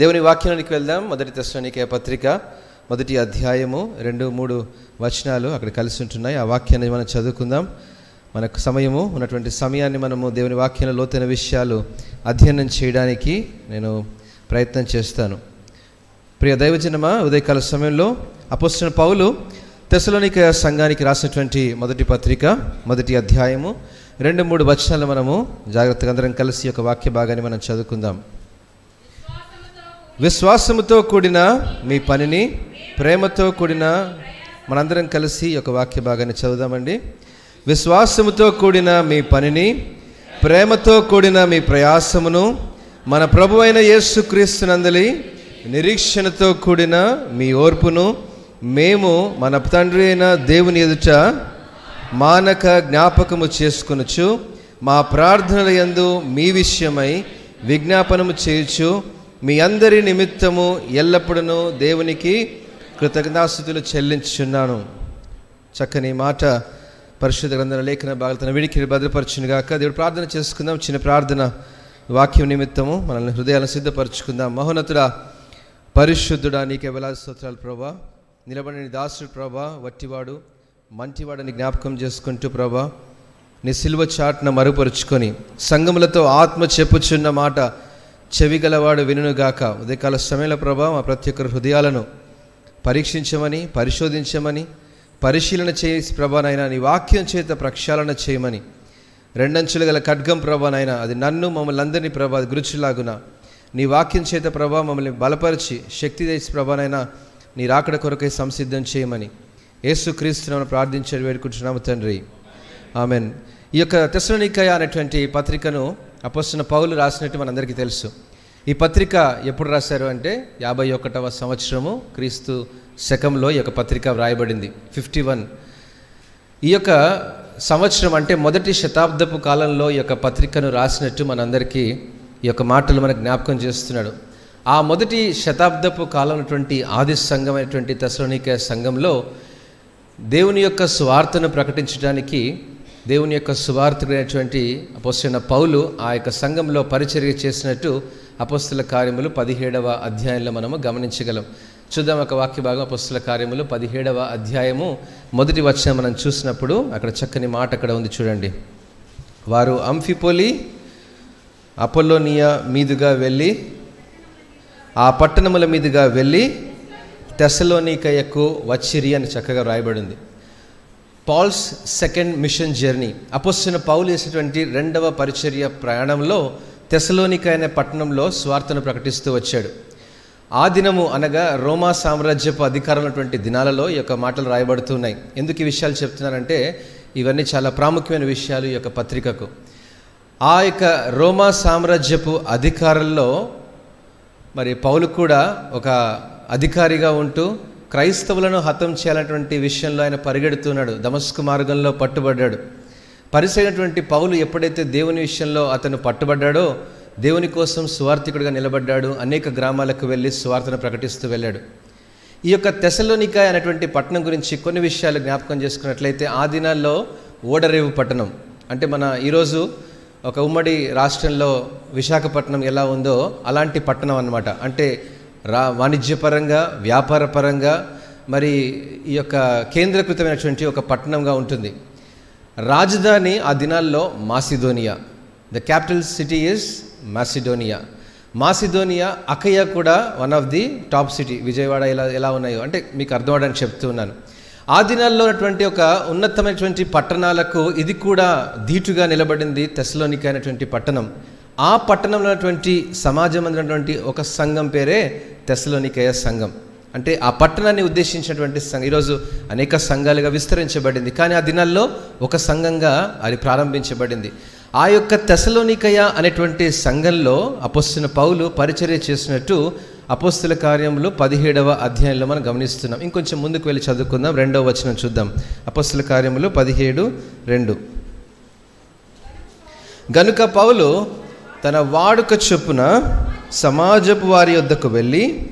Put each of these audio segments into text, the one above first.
దేవుని వాక్యానికి వెళ్దాం. మొదటి తెస్సలోనికే పత్రిక మొదటి అధ్యాయము రెండు మూడు వచనాలు అక్కడ కలిసి ఉంటున్నాయి. ఆ వాక్యాన్ని మనం చదువుకుందాం. మనకు సమయము ఉన్నటువంటి సమయాన్ని మనము దేవుని వాక్యంలో లోతైన విషయాలు అధ్యయనం చేయడానికి నేను ప్రయత్నం చేస్తాను. ప్రియ దైవజనమా ఉదయకాల సమయంలో అపోసిన పౌలు తెసలోనిక సంఘానికి రాసినటువంటి మొదటి పత్రిక మొదటి అధ్యాయము రెండు మూడు వచనాలు మనము జాగ్రత్తగా అందరం కలిసి ఒక వాక్య భాగాన్ని మనం చదువుకుందాం. విశ్వాసముతో కూడిన మీ పనిని ప్రేమతో కూడిన మనందరం కలిసి ఒక వాక్య భాగాన్ని చదువుదామండి. విశ్వాసముతో కూడిన మీ పనిని ప్రేమతో కూడిన మీ ప్రయాసమును మన ప్రభు అయిన యేసుక్రీస్తునందలి నిరీక్షణతో కూడిన మీ ఓర్పును మేము మన తండ్రి అయిన దేవుని ఎదుట మానక జ్ఞాపకము చేసుకొనొచ్చు మా ప్రార్థనల యందు మీ విషయమై విజ్ఞాపనము చేయొచ్చు మీ అందరి నిమిత్తము ఎల్లప్పుడూ దేవునికి కృతజ్ఞాస్థుతులు చెల్లించుచున్నాను. చక్కని మాట పరిశుద్ధ గ్రంథన లేఖన భాగాలు తన విడికి భద్రపరచును గాక. దేవుడు ప్రార్థన చేసుకుందాం. చిన్న ప్రార్థన వాక్యం నిమిత్తము మనల్ని హృదయాలను సిద్ధపరచుకుందాం. మహోన్నతుడా పరిశుద్ధుడా నీకే వేలాది స్తోత్రాలు ప్రభా. నిలబడిన దాసుడు ప్రభా వట్టివాడు మంటివాడని జ్ఞాపకం చేసుకుంటూ ప్రభా నీ సిల్వ చాట్న మరుపరుచుకొని సంగములతో ఆత్మ చెప్పుచున్న మాట చెవి గలవాడు వినుగాక ఉదయకాల సమయంలో ప్రభా మా ప్రతి ఒక్కరి హృదయాలను పరీక్షించమని పరిశోధించమని పరిశీలన చేసి ప్రభానైనా నీ వాక్యం చేత ప్రక్షాళన చేయమని. రెండంచులు గల ఖడ్గం ప్రభానైనా అది నన్ను మమ్మల్ని అందరినీ ప్రభా గురుచులాగున. నీ వాక్యం చేత ప్రభా మమ్మల్ని బలపరిచి శక్తి చేసి ప్రభానైనా నీ రాకడ కొరకై సంసిద్ధం చేయమని. యేసుక్రీస్తులను ప్రార్థించని వేడుకుంటున్నాము తండ్రి. ఆమెన్. ఈ యొక్క తెసలోనికయ అనేటువంటి పత్రికను అపస్తున్న పౌలు రాసినట్టు మనందరికీ తెలుసు. ఈ పత్రిక ఎప్పుడు రాశారు అంటే యాభై ఒకటవ సంవత్సరము క్రీస్తు శకంలో ఈ యొక్క పత్రిక వ్రాయబడింది. Fifty one. ఈ యొక్క సంవత్సరం అంటే మొదటి శతాబ్దపు కాలంలో ఈ యొక్క పత్రికను రాసినట్టు మనందరికీ ఈ యొక్క మాటలు మనకు జ్ఞాపకం చేస్తున్నాడు. ఆ మొదటి శతాబ్దపు కాలంటువంటి ఆది సంఘమైనటువంటి తెసలోనిక సంఘంలో దేవుని యొక్క స్వార్థను ప్రకటించడానికి దేవుని యొక్క సువార్థకుడైనటువంటి అపోస్తున్న పౌలు ఆ యొక్క సంఘంలో పరిచర్య చేసినట్టు అపోస్తుల కార్యములు పదిహేడవ అధ్యాయంలో మనము గమనించగలం. చూద్దాం ఒక వాక్య భాగం అపోస్తుల కార్యములు పదిహేడవ అధ్యాయము మొదటి వచ్చిన మనం చూసినప్పుడు అక్కడ చక్కని మాట అక్కడ ఉంది చూడండి. వారు అంఫిపోలి అపోలోనియా మీదుగా వెళ్ళి ఆ పట్టణముల మీదుగా వెళ్ళి తెసలోనికయకు వచ్చిరి అని చక్కగా రాయబడింది పాల్స్ సెకండ్ మిషన్ జర్నీ. అపోస్తున్న పౌలు చేసినటువంటి రెండవ పరిచర్య ప్రయాణంలో తెసలోనిక అనే పట్టణంలో స్వార్థను ప్రకటిస్తూ వచ్చాడు. ఆ దినము అనగా రోమా సామ్రాజ్యపు అధికారం దినాలలో ఈ యొక్క మాటలు రాయబడుతున్నాయి ఎందుకు ఈ విషయాలు చెప్తున్నానంటే ఇవన్నీ చాలా ప్రాముఖ్యమైన విషయాలు ఈ యొక్క పత్రికకు. ఆ యొక్క రోమా సామ్రాజ్యపు అధికారంలో మరి పౌలు కూడా ఒక అధికారిగా ఉంటూ క్రైస్తవులను హతం చేయాలన్నటువంటి విషయంలో ఆయన పరిగెడుతున్నాడు. దమస్కు మార్గంలో పట్టుబడ్డాడు. పరిసైనటువంటి పౌలు ఎప్పుడైతే దేవుని విషయంలో అతను పట్టుబడ్డాడో దేవుని కోసం సువార్థికుడిగా నిలబడ్డాడు. అనేక గ్రామాలకు వెళ్ళి సువార్తను ప్రకటిస్తూ వెళ్ళాడు. ఈ యొక్క తెసలోనిక అనేటువంటి పట్టణం గురించి కొన్ని విషయాలు జ్ఞాపకం చేసుకున్నట్లయితే ఆ దినాల్లో ఓడరేవు పట్టణం. అంటే మన ఈరోజు ఒక ఉమ్మడి రాష్ట్రంలో విశాఖపట్నం ఎలా ఉందో అలాంటి పట్టణం అనమాట అంటే రా వాణిజ్యపరంగా వ్యాపారపరంగా మరి ఈ యొక్క కేంద్రీకృతమైనటువంటి ఒక పట్టణంగా ఉంటుంది. రాజధాని ఆ దినాల్లో Macedonia. The capital city is Macedonia Macedonia Achaia కూడా one of the top city Vijayawada ఎలా ఎలా ఉన్నాయో అంటే మీకు అర్థం అవడానికి చెప్తున్నాను ఆ దినాల్లో ఉన్నటువంటి ఒక ఉన్నతమైనటువంటి పట్టణాలకు ఇది కూడా ధీటుగా నిలబడింది తెసలోనిక అయినటువంటి పట్టణం. ఆ పట్టణంలో ఉన్నటువంటి సమాజం అనేటువంటి ఒక సంఘం పేరే తెసలోనికయ సంఘం. అంటే ఆ పట్టణాన్ని ఉద్దేశించినటువంటి సంఘం ఈరోజు అనేక సంఘాలుగా విస్తరించబడింది. కానీ ఆ దినాల్లో ఒక సంఘంగా అది ప్రారంభించబడింది. ఆ యొక్క తెసలోనికయ అనేటువంటి సంఘంలో అపస్తున్న పౌలు పరిచర్య చేసినట్టు అపోస్తుల కార్యములు పదిహేడవ అధ్యాయంలో మనం గమనిస్తున్నాం. ఇంకొంచెం ముందుకు వెళ్ళి చదువుకుందాం. రెండవ వచనం చూద్దాం. అపోస్తుల కార్యములు పదిహేడు రెండు. గనుక పౌలు తన వాడుక చొప్పున సమాజపు వారి వద్దకు వెళ్ళి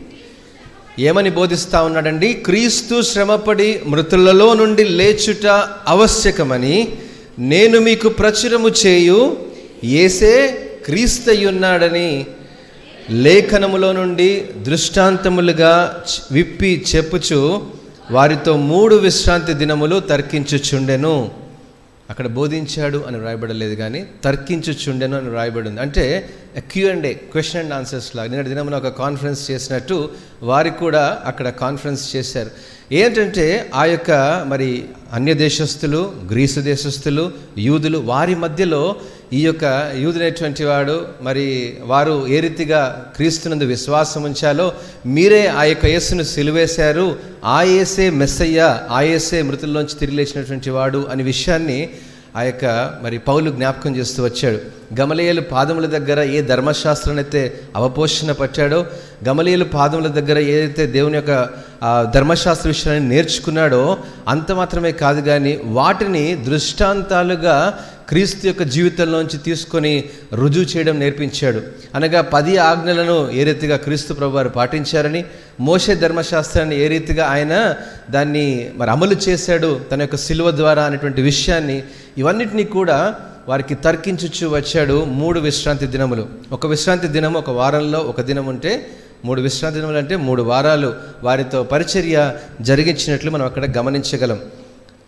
ఏమని బోధిస్తా ఉన్నాడండి? క్రీస్తు శ్రమపడి మృతులలో నుండి లేచుట ఆవశ్యకమని నేను మీకు ప్రచురము చేయు ఏసే క్రీస్తయ్యున్నాడని లేఖనములో నుండి దృష్టాంతములుగా విప్పి చెప్పుచు వారితో మూడు విశ్రాంతి దినములు తర్కించుచుండెను. అక్కడ బోధించాడు అని రాయబడలేదు కానీ తర్కించుచుండెను అని రాయబడింది అంటే Q and A question and answers లాగా. నిన్నటి దినమున ఒక కాన్ఫరెన్స్ చేసినట్టు వారికి కూడా అక్కడ కాన్ఫరెన్స్ చేశారు. ఏంటంటే ఆ యొక్క మరి అన్య దేశస్థులు గ్రీసు దేశస్థులు యూదులు వారి మధ్యలో ఈ యొక్క యూదునైనటువంటి వాడు మరి వారు ఏ రీతిగా క్రీస్తునందు విశ్వాసం ఉంచాలో మీరే ఆ యొక్క యేసును సిలువేశారు. ఆ ఏసే మెస్సయ్య ఆ ఏసే మృతుల్లోంచి తిరిగి లేచినటువంటి వాడు అనే విషయాన్ని ఆ యొక్క మరి పౌలు జ్ఞాపకం చేస్తూ వచ్చాడు. గమలేయలు పాదముల దగ్గర ఏ ధర్మశాస్త్రానైతే అవపోషణ పట్టాడో గమలీయులు పాదముల దగ్గర ఏదైతే దేవుని యొక్క ధర్మశాస్త్ర విషయాన్ని నేర్చుకున్నాడో అంత మాత్రమే కాదు కానీ వాటిని దృష్టాంతాలుగా క్రీస్తు యొక్క జీవితంలోంచి తీసుకొని రుజువు చేయడం నేర్పించాడు. అనగా పది ఆజ్ఞలను ఏ రీతిగా క్రీస్తు ప్రభు వారు పాటించారని మోషే ధర్మశాస్త్రాన్ని ఏ రీతిగా ఆయన దాన్ని మరి అమలు చేశాడు తన యొక్క సిలువ ద్వారా అనేటువంటి విషయాన్ని ఇవన్నిటినీ కూడా వారికి తర్కించుచు వచ్చాడు మూడు విశ్రాంతి దినములు. ఒక విశ్రాంతి దినం ఒక వారంలో ఒక దినం ఉంటే మూడు విశ్రాంతి దినములు అంటే మూడు వారాలు వారితో పరిచర్య జరిగించినట్లు మనం అక్కడ గమనించగలం.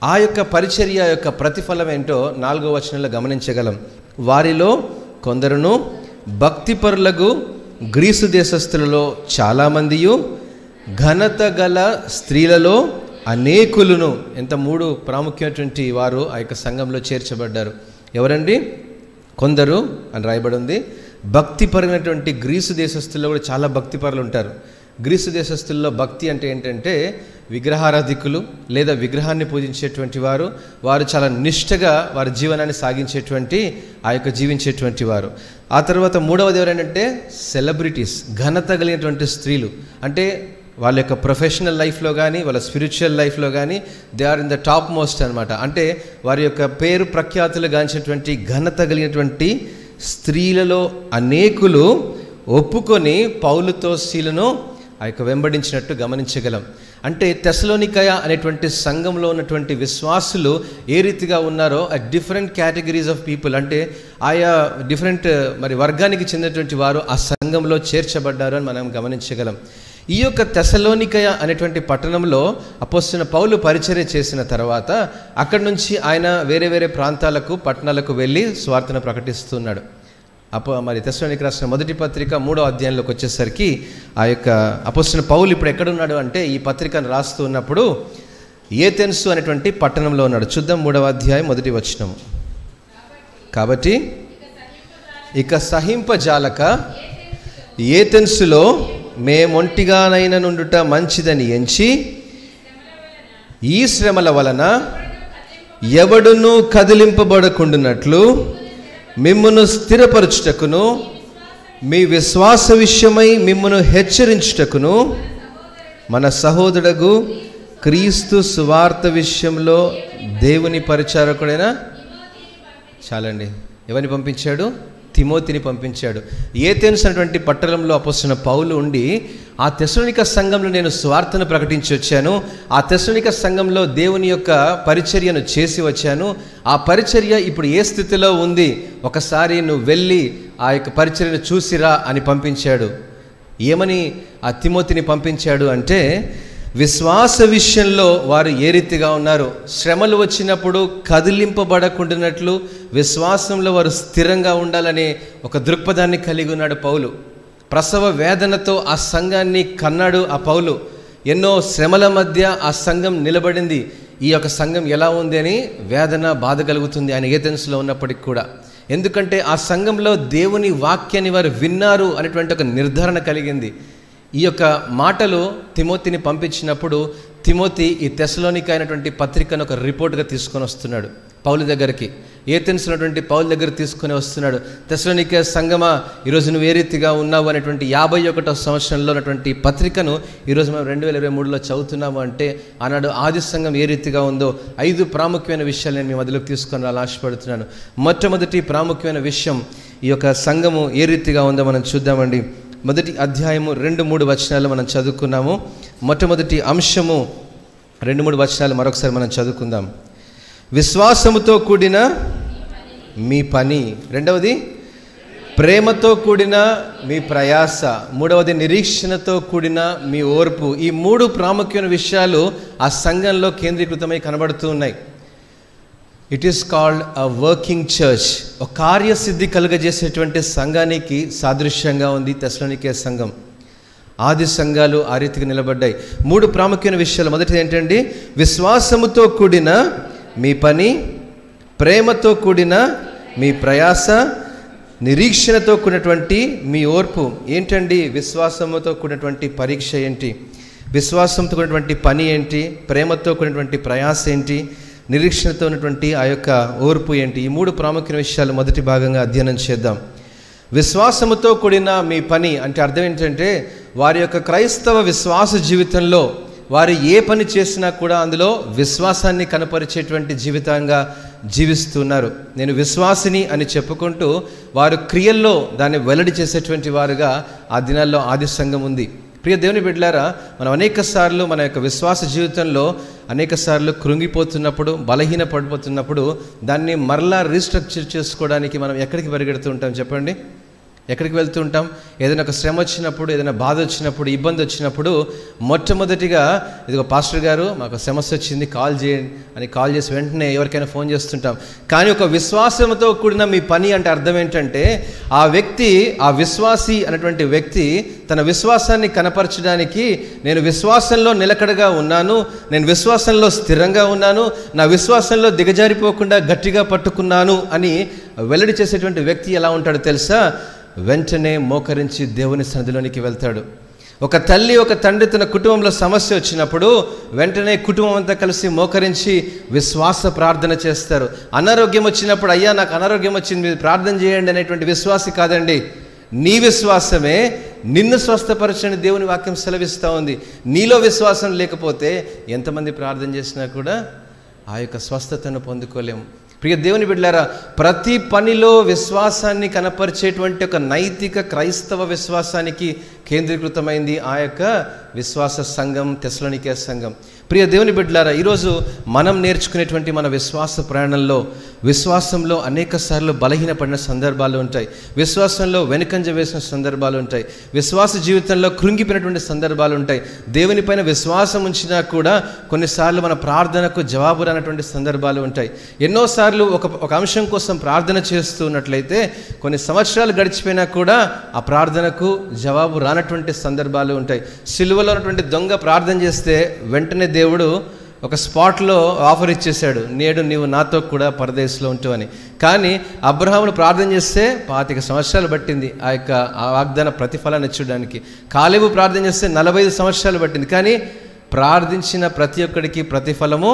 ఆ యొక్క పరిచర్య యొక్క ప్రతిఫలం ఏంటో నాలుగో వచనంలో గమనించగలం. వారిలో కొందరును భక్తిపరులకు గ్రీసు దేశస్థులలో చాలామందియు ఘనత గల స్త్రీలలో అనేకులను ఎంత మూడు ప్రాముఖ్యమైనటువంటి వారు ఆ యొక్క సంఘంలో చేర్చబడ్డారు. ఎవరండి? కొందరు అని రాయబడి ఉంది భక్తిపరమైనటువంటి గ్రీసు దేశస్తుల్లో కూడా చాలా భక్తిపరులు ఉంటారు. గ్రీసు దేశస్తుల్లో భక్తి అంటే ఏంటంటే విగ్రహారాధికులు లేదా విగ్రహాన్ని పూజించేటువంటి వారు వారు చాలా నిష్ఠగా వారి జీవనాన్ని సాగించేటువంటి ఆ యొక్క జీవించేటువంటి వారు. ఆ తర్వాత మూడవది ఎవరంటే సెలబ్రిటీస్ ఘనత కలిగినటువంటి స్త్రీలు. అంటే వాళ్ళ యొక్క ప్రొఫెషనల్ లైఫ్లో కానీ వాళ్ళ స్పిరిచువల్ లైఫ్లో కానీ they are in the top most అనమాట అంటే వారి యొక్క పేరు ప్రఖ్యాతులు గాంచినటువంటి ఘనత కలిగినటువంటి స్త్రీలలో అనేకులు ఒప్పుకొని పౌలుతో శీలను ఆ యొక్క వెంబడించినట్టు గమనించగలం. అంటే తెసలోనికయ అనేటువంటి సంఘంలో ఉన్నటువంటి విశ్వాసులు ఏ రీతిగా ఉన్నారో ఆ డిఫరెంట్ కేటగిరీస్ ఆఫ్ పీపుల్ అంటే ఆయా డిఫరెంట్ మరి వర్గానికి చెందినటువంటి వారు ఆ సంఘంలో చేర్చబడ్డారు అని మనం గమనించగలం. ఈ యొక్క తెసలోనికయ అనేటువంటి పట్టణంలో అపోస్తున్న పౌలు పరిచర్య చేసిన తర్వాత అక్కడి నుంచి ఆయన వేరే వేరే ప్రాంతాలకు పట్టణాలకు వెళ్ళి స్వార్థను ప్రకటిస్తున్నాడు. అపో మరి తెస్సలోనికి రాసిన మొదటి పత్రిక మూడో అధ్యాయంలోకి వచ్చేసరికి ఆ యొక్క అపోస్తున్న పౌలు ఇప్పుడు ఎక్కడున్నాడు అంటే ఈ పత్రికను రాస్తూ ఉన్నప్పుడు ఏథెన్సు అనేటువంటి పట్టణంలో ఉన్నాడు. చూద్దాం మూడవ అధ్యాయం మొదటి వచనం కాబట్టి ఇక సహింపజాలక ఏథెన్సులో మేమొంటిగానైన నుండుట మంచిదని ఎంచి ఈ శ్రమల వలన ఎవడును కదిలింపబడకుండునట్లు మిమ్మును స్థిరపరచుటకును మీ విశ్వాస విషయమై మిమ్మును హెచ్చరించుటకును మన సహోదరుడు క్రీస్తు సువార్త విషయంలో దేవుని పరిచారకుడైన చాలండి. ఎవరిని పంపించాడు? తిమోతిని పంపించాడు. ఏ తెలిసినటువంటి పట్టణంలో అపోస్తున్న పౌలు ఉండి ఆ తెసలోనిక సంఘంలో నేను స్వార్థను ప్రకటించి వచ్చాను. ఆ తెసలోనిక సంఘంలో దేవుని యొక్క పరిచర్యను చేసి వచ్చాను. ఆ పరిచర్య ఇప్పుడు ఏ స్థితిలో ఉంది? ఒకసారి నువ్వు వెళ్ళి ఆ యొక్క పరిచర్యను చూసిరా అని పంపించాడు. ఏమని? ఆ తిమోతిని పంపించాడు అంటే విశ్వాస విషయంలో వారు ఏ రీతిగా ఉన్నారు? శ్రమలు వచ్చినప్పుడు కదిలింపబడకుండానట్లు విశ్వాసంలో వారు స్థిరంగా ఉండాలనే ఒక దృక్పథాన్ని కలిగి ఉన్నాడు పౌలు. ప్రసవ వేదనతో ఆ సంఘాన్ని కన్నాడు ఆ పౌలు. ఎన్నో శ్రమల మధ్య ఆ సంఘం నిలబడింది. ఈ యొక్క సంఘం ఎలా ఉంది అని వేదన బాధ కలుగుతుంది ఆయన ఏథెన్స్లో ఉన్నప్పటికి కూడా. ఎందుకంటే ఆ సంఘంలో దేవుని వాక్యాన్ని వారు విన్నారు అనేటువంటి ఒక నిర్ధారణ కలిగింది. ఈ యొక్క మాటలు తిమోతిని పంపించినప్పుడు తిమోతి ఈ తెశలోనికి అయినటువంటి పత్రికను ఒక రిపోర్ట్గా తీసుకొని వస్తున్నాడు పౌలు దగ్గరికి. ఏ ఉన్నటువంటి పౌలు దగ్గర తీసుకొని వస్తున్నాడు. తెశలోనిక సంగమా ఈరోజు నువ్వు ఏ రీతిగా ఉన్నావు అనేటువంటి యాభై ఒకటో సంవత్సరంలో ఉన్నటువంటి పత్రికను ఈరోజు మనం రెండు వేల ఇరవై మూడులో చదువుతున్నాము అంటే ఆనాడు ఆది సంఘం ఏ రీతిగా ఉందో ఐదు ప్రాముఖ్యమైన విషయాలు నేను మీ మధ్యలోకి తీసుకొని రాలి ఆశపడుతున్నాను. మొట్టమొదటి ప్రాముఖ్యమైన విషయం ఈ యొక్క సంఘము ఏ రీతిగా ఉందో మనం చూద్దామండి. మొదటి అధ్యాయము రెండు మూడు వచనాలు మనం చదువుకున్నాము. మొట్టమొదటి అంశము రెండు మూడు వచనాలు మరొకసారి మనం చదువుకుందాం. విశ్వాసముతో కూడిన మీ పని. రెండవది ప్రేమతో కూడిన మీ ప్రయాస. మూడవది నిరీక్షణతో కూడిన మీ ఓర్పు. ఈ మూడు ప్రాముఖ్యమైన విషయాలు ఆ సంఘంలో కేంద్రీకృతమై కనబడుతూ ఉన్నాయి. It is called a working church ఒక కార్యసిద్ధి కలుగజేసేటువంటి సంఘానికి సాదృశ్యంగా ఉంది తెసలనికే సంఘం. ఆది సంఘాలు ఆ రీతికి నిలబడ్డాయి. మూడు ప్రాముఖ్యమైన విషయాలు. మొదటిది ఏంటండి? విశ్వాసముతో కూడిన మీ పని ప్రేమతో కూడిన మీ ప్రయాస నిరీక్షణతో కూడినటువంటి మీ ఓర్పు. ఏంటండి? విశ్వాసముతో కూడినటువంటి పరీక్ష ఏంటి? విశ్వాసంతో కూడినటువంటి పని ఏంటి? ప్రేమతో కూడినటువంటి ప్రయాస ఏంటి? నిరీక్షణతో ఉన్నటువంటి ఆ యొక్క ఓర్పు ఏంటి? ఈ మూడు ప్రాముఖ్యమైన విషయాలు మొదటి భాగంగా అధ్యయనం చేద్దాం. విశ్వాసముతో కూడిన మీ పని అంటే అర్థం ఏంటంటే వారి యొక్క క్రైస్తవ విశ్వాస జీవితంలో వారు ఏ పని చేసినా కూడా అందులో విశ్వాసాన్ని కనపరిచేటువంటి జీవితంగా జీవిస్తున్నారు. నేను విశ్వాసిని అని చెప్పుకుంటూ వారు క్రియల్లో దాన్ని వెల్లడి చేసేటువంటి వారుగా ఆ దినాల్లో ఆది సంఘం ఉంది. ప్రియ దేవుని బిడ్డలారా మనం అనేక సార్లు మన యొక్క విశ్వాస జీవితంలో అనేక సార్లు కృంగిపోతున్నప్పుడు బలహీన పడిపోతున్నప్పుడు దాన్ని మరలా రీస్ట్రక్చర్ చేసుకోవడానికి మనం ఎక్కడికి పరిగెడుతూ ఉంటాం చెప్పండి? ఎక్కడికి వెళ్తూ ఉంటాం ఏదైనా ఒక శ్రమ వచ్చినప్పుడు ఏదైనా బాధ వచ్చినప్పుడు ఇబ్బంది వచ్చినప్పుడు మొట్టమొదటిగా ఇదిగో పాస్టర్ గారు మాకు సమస్య వచ్చింది కాల్ చేయండి అని కాల్ చేసి వెంటనే ఎవరికైనా ఫోన్ చేస్తుంటాం. కానీ ఒక విశ్వాసంతో కూడిన మీ పని అంటే అర్థం ఏంటంటే ఆ వ్యక్తి ఆ విశ్వాసి అనేటువంటి వ్యక్తి తన విశ్వాసాన్ని కనపరచడానికి నేను విశ్వాసంలో నిలకడగా ఉన్నాను నేను విశ్వాసంలో స్థిరంగా ఉన్నాను నా విశ్వాసంలో దిగజారిపోకుండా గట్టిగా పట్టుకున్నాను అని వెల్లడి చేసేటువంటి వ్యక్తి ఎలా ఉంటాడో తెలుసా? వెంటనే మోకరించి దేవుని సన్నిధిలోనికి వెళ్తాడు. ఒక తల్లి ఒక తండ్రి తన కుటుంబంలో సమస్య వచ్చినప్పుడు వెంటనే కుటుంబం అంతా కలిసి మోకరించి విశ్వాస ప్రార్థన చేస్తారు. అనారోగ్యం వచ్చినప్పుడు అయ్యా నాకు అనారోగ్యం వచ్చింది మీరు ప్రార్థన చేయండి అనేటువంటి విశ్వాసి కాదండి. నీ విశ్వాసమే నిన్ను స్వస్థపరచని దేవుని వాక్యం సెలవిస్తూ ఉంది. నీలో విశ్వాసం లేకపోతే ఎంతమంది ప్రార్థన చేసినా కూడా ఆ యొక్క స్వస్థతను పొందుకోలేము ప్రియ దేవుని బిడ్డారా ప్రతి పనిలో విశ్వాసాన్ని కనపరిచేటువంటి ఒక నైతిక క్రైస్తవ విశ్వాసానికి కేంద్రీకృతమైంది ఆ యొక్క విశ్వాస సంఘం తెసలనికే సంఘం. ప్రియ దేవుని బిడ్డలారా ఈరోజు మనం నేర్చుకునేటువంటి మన విశ్వాస ప్రయాణంలో విశ్వాసంలో అనేక సార్లు బలహీనపడిన సందర్భాలు ఉంటాయి. విశ్వాసంలో వెనుకంజ వేసిన సందర్భాలు ఉంటాయి. విశ్వాస జీవితంలో కృంగిపోయినటువంటి సందర్భాలు ఉంటాయి. దేవునిపైన విశ్వాసం ఉంచినా కూడా కొన్నిసార్లు మన ప్రార్థనకు జవాబు రానటువంటి సందర్భాలు ఉంటాయి. ఎన్నోసార్లు ఒక ఒక అంశం కోసం ప్రార్థన చేస్తున్నట్లయితే కొన్ని సంవత్సరాలు గడిచిపోయినా కూడా ఆ ప్రార్థనకు జవాబు రానటువంటి సందర్భాలు ఉంటాయి. సిలువలో ఉన్నటువంటి దొంగ ప్రార్థన చేస్తే వెంటనే దేవుడు ఒక స్పాట్లో ఆఫర్ ఇచ్చేశాడు. నేడు నీవు నాతో కూడా పరదేశంలో ఉంటావని కానీ అబ్రహామును ప్రార్థన చేస్తే పాతిక సంవత్సరాలు పట్టింది ఆ యొక్క వాగ్దాన ప్రతిఫలాన్ని చూడడానికి కాలేబు ప్రార్థన చేస్తే నలభై ఐదు సంవత్సరాలు పట్టింది. కానీ ప్రార్థించిన ప్రతి ఒక్కడికి ప్రతిఫలము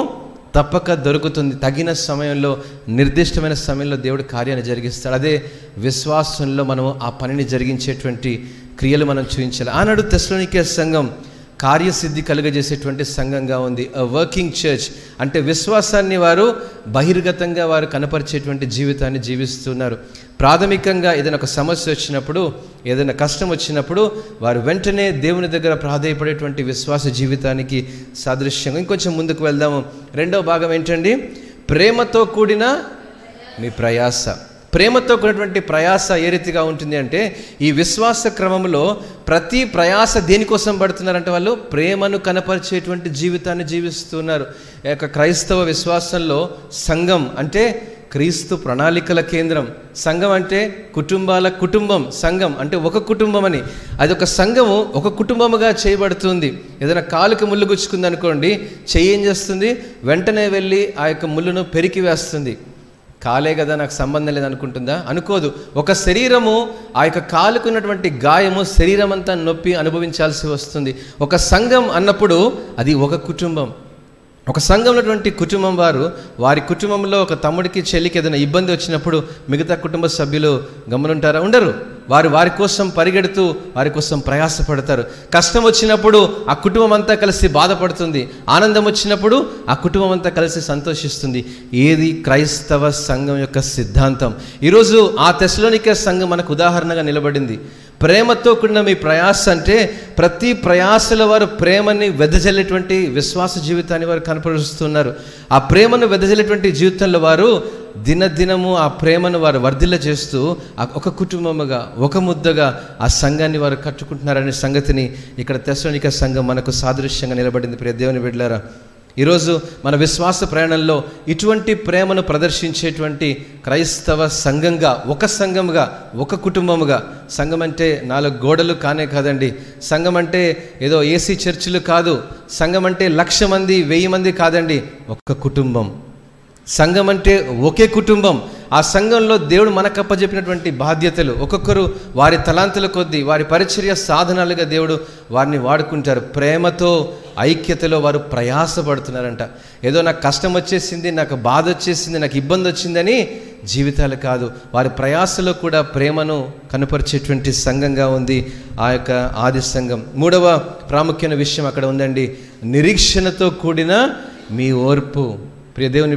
తప్పక దొరుకుతుంది. తగిన సమయంలో నిర్దిష్టమైన సమయంలో దేవుడు కార్యాన్ని జరిగిస్తాడు. అదే విశ్వాసంలో మనము ఆ పనిని జరిగించేటువంటి క్రియలు మనం చూపించాలి. ఆనాడు తెస్లోనికే సంఘం కార్యసిద్ధి కలుగజేసేటువంటి సంఘంగా ఉంది. వర్కింగ్ చర్చ్ అంటే విశ్వాసాన్ని వారు బహిర్గతంగా వారు కనపరిచేటువంటి జీవితాన్ని జీవిస్తున్నారు. ప్రాథమికంగా ఏదైనా ఒక సమస్య వచ్చినప్పుడు ఏదైనా కష్టం వచ్చినప్పుడు వారు వెంటనే దేవుని దగ్గర ప్రాధాయపడేటువంటి విశ్వాస జీవితానికి సాదృశ్యంగా ఇంకొంచెం ముందుకు వెళ్దాము. రెండవ భాగం ఏంటండి? ప్రేమతో కూడిన మీ ప్రయాస. ప్రేమతో కూడినటువంటి ప్రయాస ఏ రీతిగా ఉంటుంది అంటే ఈ విశ్వాస క్రమంలో ప్రతి ప్రయాస దేనికోసం పడుతున్నారంటే వాళ్ళు ప్రేమను కనపరిచేటువంటి జీవితాన్ని జీవిస్తున్నారు. ఈ యొక్క క్రైస్తవ విశ్వాసంలో సంఘం అంటే క్రీస్తు ప్రణాళికల కేంద్రం. సంఘం అంటే కుటుంబాల కుటుంబం సంఘం అంటే ఒక కుటుంబం అని అది ఒక సంఘము ఒక కుటుంబముగా చేయబడుతుంది. ఏదైనా కాలుకి ముళ్ళు గుచ్చుకుంది అనుకోండి చెయ్యి ఏం చేస్తుంది? వెంటనే వెళ్ళి ఆ యొక్క ముళ్ళును పెరికి వేస్తుంది. కాలే కదా నాకు సంబంధం లేదనుకుంటుందా? అనుకోదు. ఒక శరీరము ఆ యొక్క కాలుకున్నటువంటి గాయము శరీరం అంతా నొప్పి అనుభవించాల్సి వస్తుంది. ఒక సంఘం అన్నప్పుడు అది ఒక కుటుంబం. ఒక సంఘంలోటువంటి ఉన్నటువంటి కుటుంబం వారు వారి కుటుంబంలో ఒక తమ్ముడికి చెల్లికి ఏదైనా ఇబ్బంది వచ్చినప్పుడు మిగతా కుటుంబ సభ్యులు గమనుంటారా ఉండరు. వారు వారి కోసం పరిగెడుతూ వారి కోసం ప్రయాసపడతారు. కష్టం వచ్చినప్పుడు ఆ కుటుంబం అంతా కలిసి బాధపడుతుంది. ఆనందం వచ్చినప్పుడు ఆ కుటుంబం అంతా కలిసి సంతోషిస్తుంది. ఏది క్రైస్తవ సంఘం యొక్క సిద్ధాంతం? ఈరోజు ఆ తెశలోనిక సంఘం మనకు ఉదాహరణగా నిలబడింది. ప్రేమతో కూడిన మీ ప్రయాస అంటే ప్రతి ప్రయాసల వారు ప్రేమని వెదజల్లేటువంటి విశ్వాస జీవితాన్ని వారు కనపరుస్తున్నారు. ఆ ప్రేమను వెదజల్లేటువంటి జీవితంలో వారు దినదినము ఆ ప్రేమను వారు వర్ధిల్ల చేస్తూ ఆ ఒక కుటుంబముగా ఒక ముద్దగా ఆ సంఘాన్ని వారు కట్టుకుంటున్నారనే సంగతిని ఇక్కడ తెసోనిక సంఘం మనకు సాదృశ్యంగా నిలబడింది. ప్రియ దేవుని బిడ్డలారా ఈరోజు మన విశ్వాస ప్రయాణంలో ఇటువంటి ప్రేమను ప్రదర్శించేటువంటి క్రైస్తవ సంఘంగా ఒక సంఘముగా ఒక కుటుంబముగా సంఘం అంటే నాలుగు గోడలు కానే కాదండి. సంఘం అంటే ఏదో ఏసీ చర్చిలు కాదు సంఘం అంటే లక్ష మంది వెయ్యి మంది కాదండి. ఒక కుటుంబం. సంఘం అంటే ఒకే కుటుంబం. ఆ సంఘంలో దేవుడు మనకు అప్పచెప్పినటువంటి బాధ్యతలు. ఒక్కొక్కరు వారి తలాంతుల కొద్దీ వారి పరిచర్య సాధనాలుగా దేవుడు వారిని వాడుకుంటారు. ప్రేమతో ఐక్యతలో వారు ప్రయాసపడుతున్నారంట. ఏదో నాకు కష్టం వచ్చేసింది నాకు బాధ వచ్చేసింది నాకు ఇబ్బంది వచ్చిందని జీవితాలు కాదు. వారి ప్రయాసలో కూడా ప్రేమను కనపరిచేటువంటి సంఘంగా ఉంది ఆ యొక్క ఆది సంఘం. మూడవ ప్రాముఖ్యమైన విషయం అక్కడ ఉందండి. నిరీక్షణతో కూడిన మీ ఓర్పు. ప్రియ దేవుని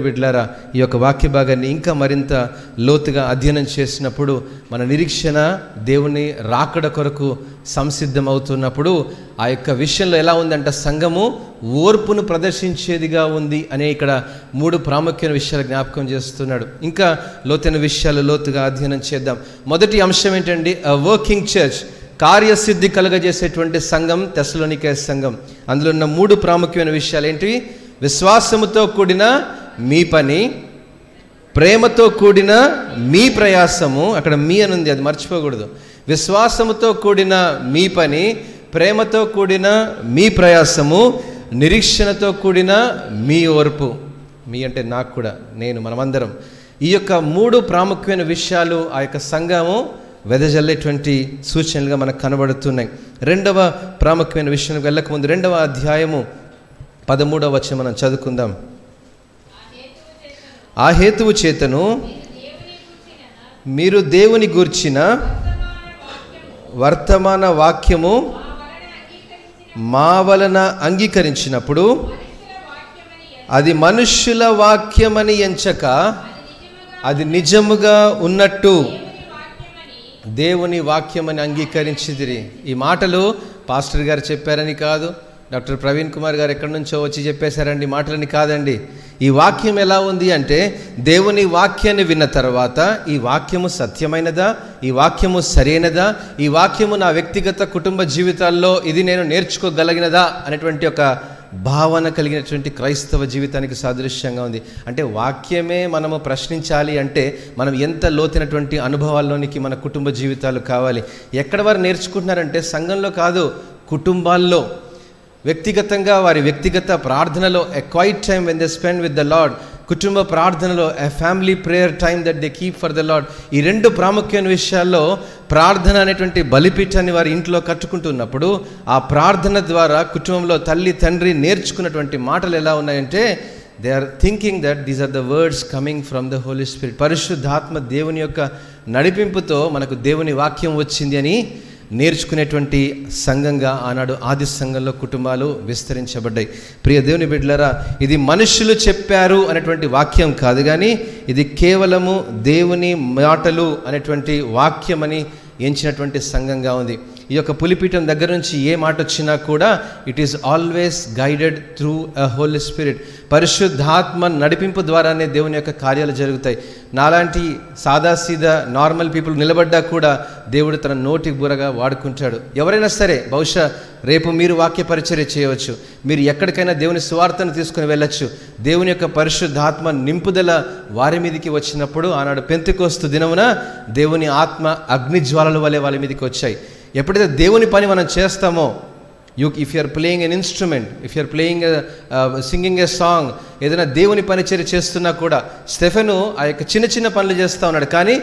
ఈ యొక్క వాక్య భాగాన్ని ఇంకా మరింత లోతుగా అధ్యయనం చేసినప్పుడు మన నిరీక్షణ దేవుని రాకడ కొరకు సంసిద్ధమవుతున్నప్పుడు ఆ యొక్క విషయంలో ఎలా ఉందంటే సంఘము ఓర్పును ప్రదర్శించేదిగా ఉంది అనే ఇక్కడ మూడు ప్రాముఖ్యమైన విషయాలు జ్ఞాపకం చేస్తున్నాడు. ఇంకా లోతైన విషయాలు లోతుగా అధ్యయనం చేద్దాం. మొదటి అంశం ఏంటండి వర్కింగ్ చర్చ్ కార్యసిద్ధి కలుగజేసేటువంటి సంఘం తెసలోనికే సంఘం. అందులో ఉన్న మూడు ప్రాముఖ్యమైన విషయాలు ఏంటివి విశ్వాసముతో కూడిన మీ పని ప్రేమతో కూడిన మీ ప్రయాసము అక్కడ మీ అని ఉంది అది మర్చిపోకూడదు. విశ్వాసముతో కూడిన మీ పని ప్రేమతో కూడిన మీ ప్రయాసము నిరీక్షణతో కూడిన మీ ఓర్పు. మీ అంటే నాకు కూడా నేను మనమందరం. ఈ యొక్క మూడు ప్రాముఖ్యమైన విషయాలు ఆ యొక్క సంఘము వెదజల్లేటువంటి సూచనలుగా మనకు కనబడుతున్నాయి. రెండవ ప్రాముఖ్యమైన విషయానికి వెళ్ళకముందు రెండవ అధ్యాయము పదమూడవ వచ్చిన మనం చదువుకుందాం. ఆ హేతువు చేతను మీరు దేవుని గూర్చిన వర్తమాన వాక్యము మా వలన అంగీకరించినప్పుడు అది మనుష్యుల వాక్యమని ఎంచక అది నిజముగా ఉన్నట్టు దేవుని వాక్యమని అంగీకరించిదిరి ఈ మాటలు పాస్టర్ గారు చెప్పారని కాదు. డాక్టర్ ప్రవీణ్ కుమార్ గారు ఎక్కడి నుంచో వచ్చి చెప్పేశారండి మాటలని కాదండి. ఈ వాక్యం ఎలా ఉంది అంటే దేవుని వాక్యాన్ని విన్న తర్వాత ఈ వాక్యము సత్యమైనదా ఈ వాక్యము సరైనదా ఈ వాక్యము నా వ్యక్తిగత కుటుంబ జీవితాల్లో ఇది నేను నేర్చుకోగలిగినదా అనేటువంటి ఒక భావన కలిగినటువంటి క్రైస్తవ జీవితానికి సాదృశ్యంగా ఉంది. అంటే వాక్యమే మనము ప్రశ్నించాలి అంటే మనం ఎంత లోతైనటువంటి అనుభవాల్లోనికి మన కుటుంబ జీవితాలు కావాలి. ఎక్కడ వారు నేర్చుకుంటున్నారంటే సంఘంలో కాదు కుటుంబాల్లో. వ్యక్తిగతంగా వారి వ్యక్తిగత ప్రార్థనలో a quiet time when they spend with the Lord కుటుంబ ప్రార్థనలో a family prayer time that they keep for the Lord ఈ రెండు ప్రాముఖ్యమైన విషయాల్లో ప్రార్థన అనేటువంటి బలిపీఠాన్ని వారి ఇంట్లో కట్టుకుంటున్నప్పుడు ఆ ప్రార్థన ద్వారా కుటుంబంలో తల్లి తండ్రి నేర్చుకున్నటువంటి మాటలు ఎలా ఉన్నాయంటే they are thinking that these are the words coming from the Holy Spirit పరిశుద్ధాత్మ దేవుని యొక్క నడిపింపుతో మనకు దేవుని వాక్యం వచ్చింది అని నేర్చుకునేటువంటి సంఘంగా ఆనాడు ఆది సంఘంలో కుటుంబాలు విస్తరించబడ్డాయి. ప్రియ దేవుని బిడ్డలరా ఇది మనుషులు చెప్పారు అనేటువంటి వాక్యం కాదు కానీ ఇది కేవలము దేవుని మాటలు అనేటువంటి వాక్యమని ఎంచినటువంటి సంఘంగా ఉంది. ఈ యొక్క పులిపీఠం దగ్గర నుంచి ఏ మాట వచ్చినా కూడా it is always guided through a Holy Spirit పరిశుద్ధాత్మ నడిపింపు ద్వారానే దేవుని యొక్క కార్యాలు జరుగుతాయి. నాలాంటి సాదాసీదా నార్మల్ పీపుల్ నిలబడ్డా కూడా దేవుడు తన నోటి బురగా వాడుకుంటాడు. ఎవరైనా సరే బహుశా రేపు మీరు వాక్య పరిచర్య చేయవచ్చు. మీరు ఎక్కడికైనా దేవుని సువార్తను తీసుకుని వెళ్ళొచ్చు. దేవుని యొక్క పరిశుద్ధాత్మ నింపుదల వారి మీదకి వచ్చినప్పుడు ఆనాడు పెంతుకోస్తు దినమున దేవుని ఆత్మ అగ్నిజ్వాలల వలె వాళ్ళ మీదకి వచ్చాయి. ఎప్పుడైతే దేవుని పని మనం చేస్తామో you if you're playing an instrument if you're playing singing a song ఏదైనా దేవుని పరిచర్య చేస్తున్నా కూడా స్టెఫెను ఆ యొక్క చిన్న చిన్న పనులు చేస్తూ ఉన్నాడు కానీ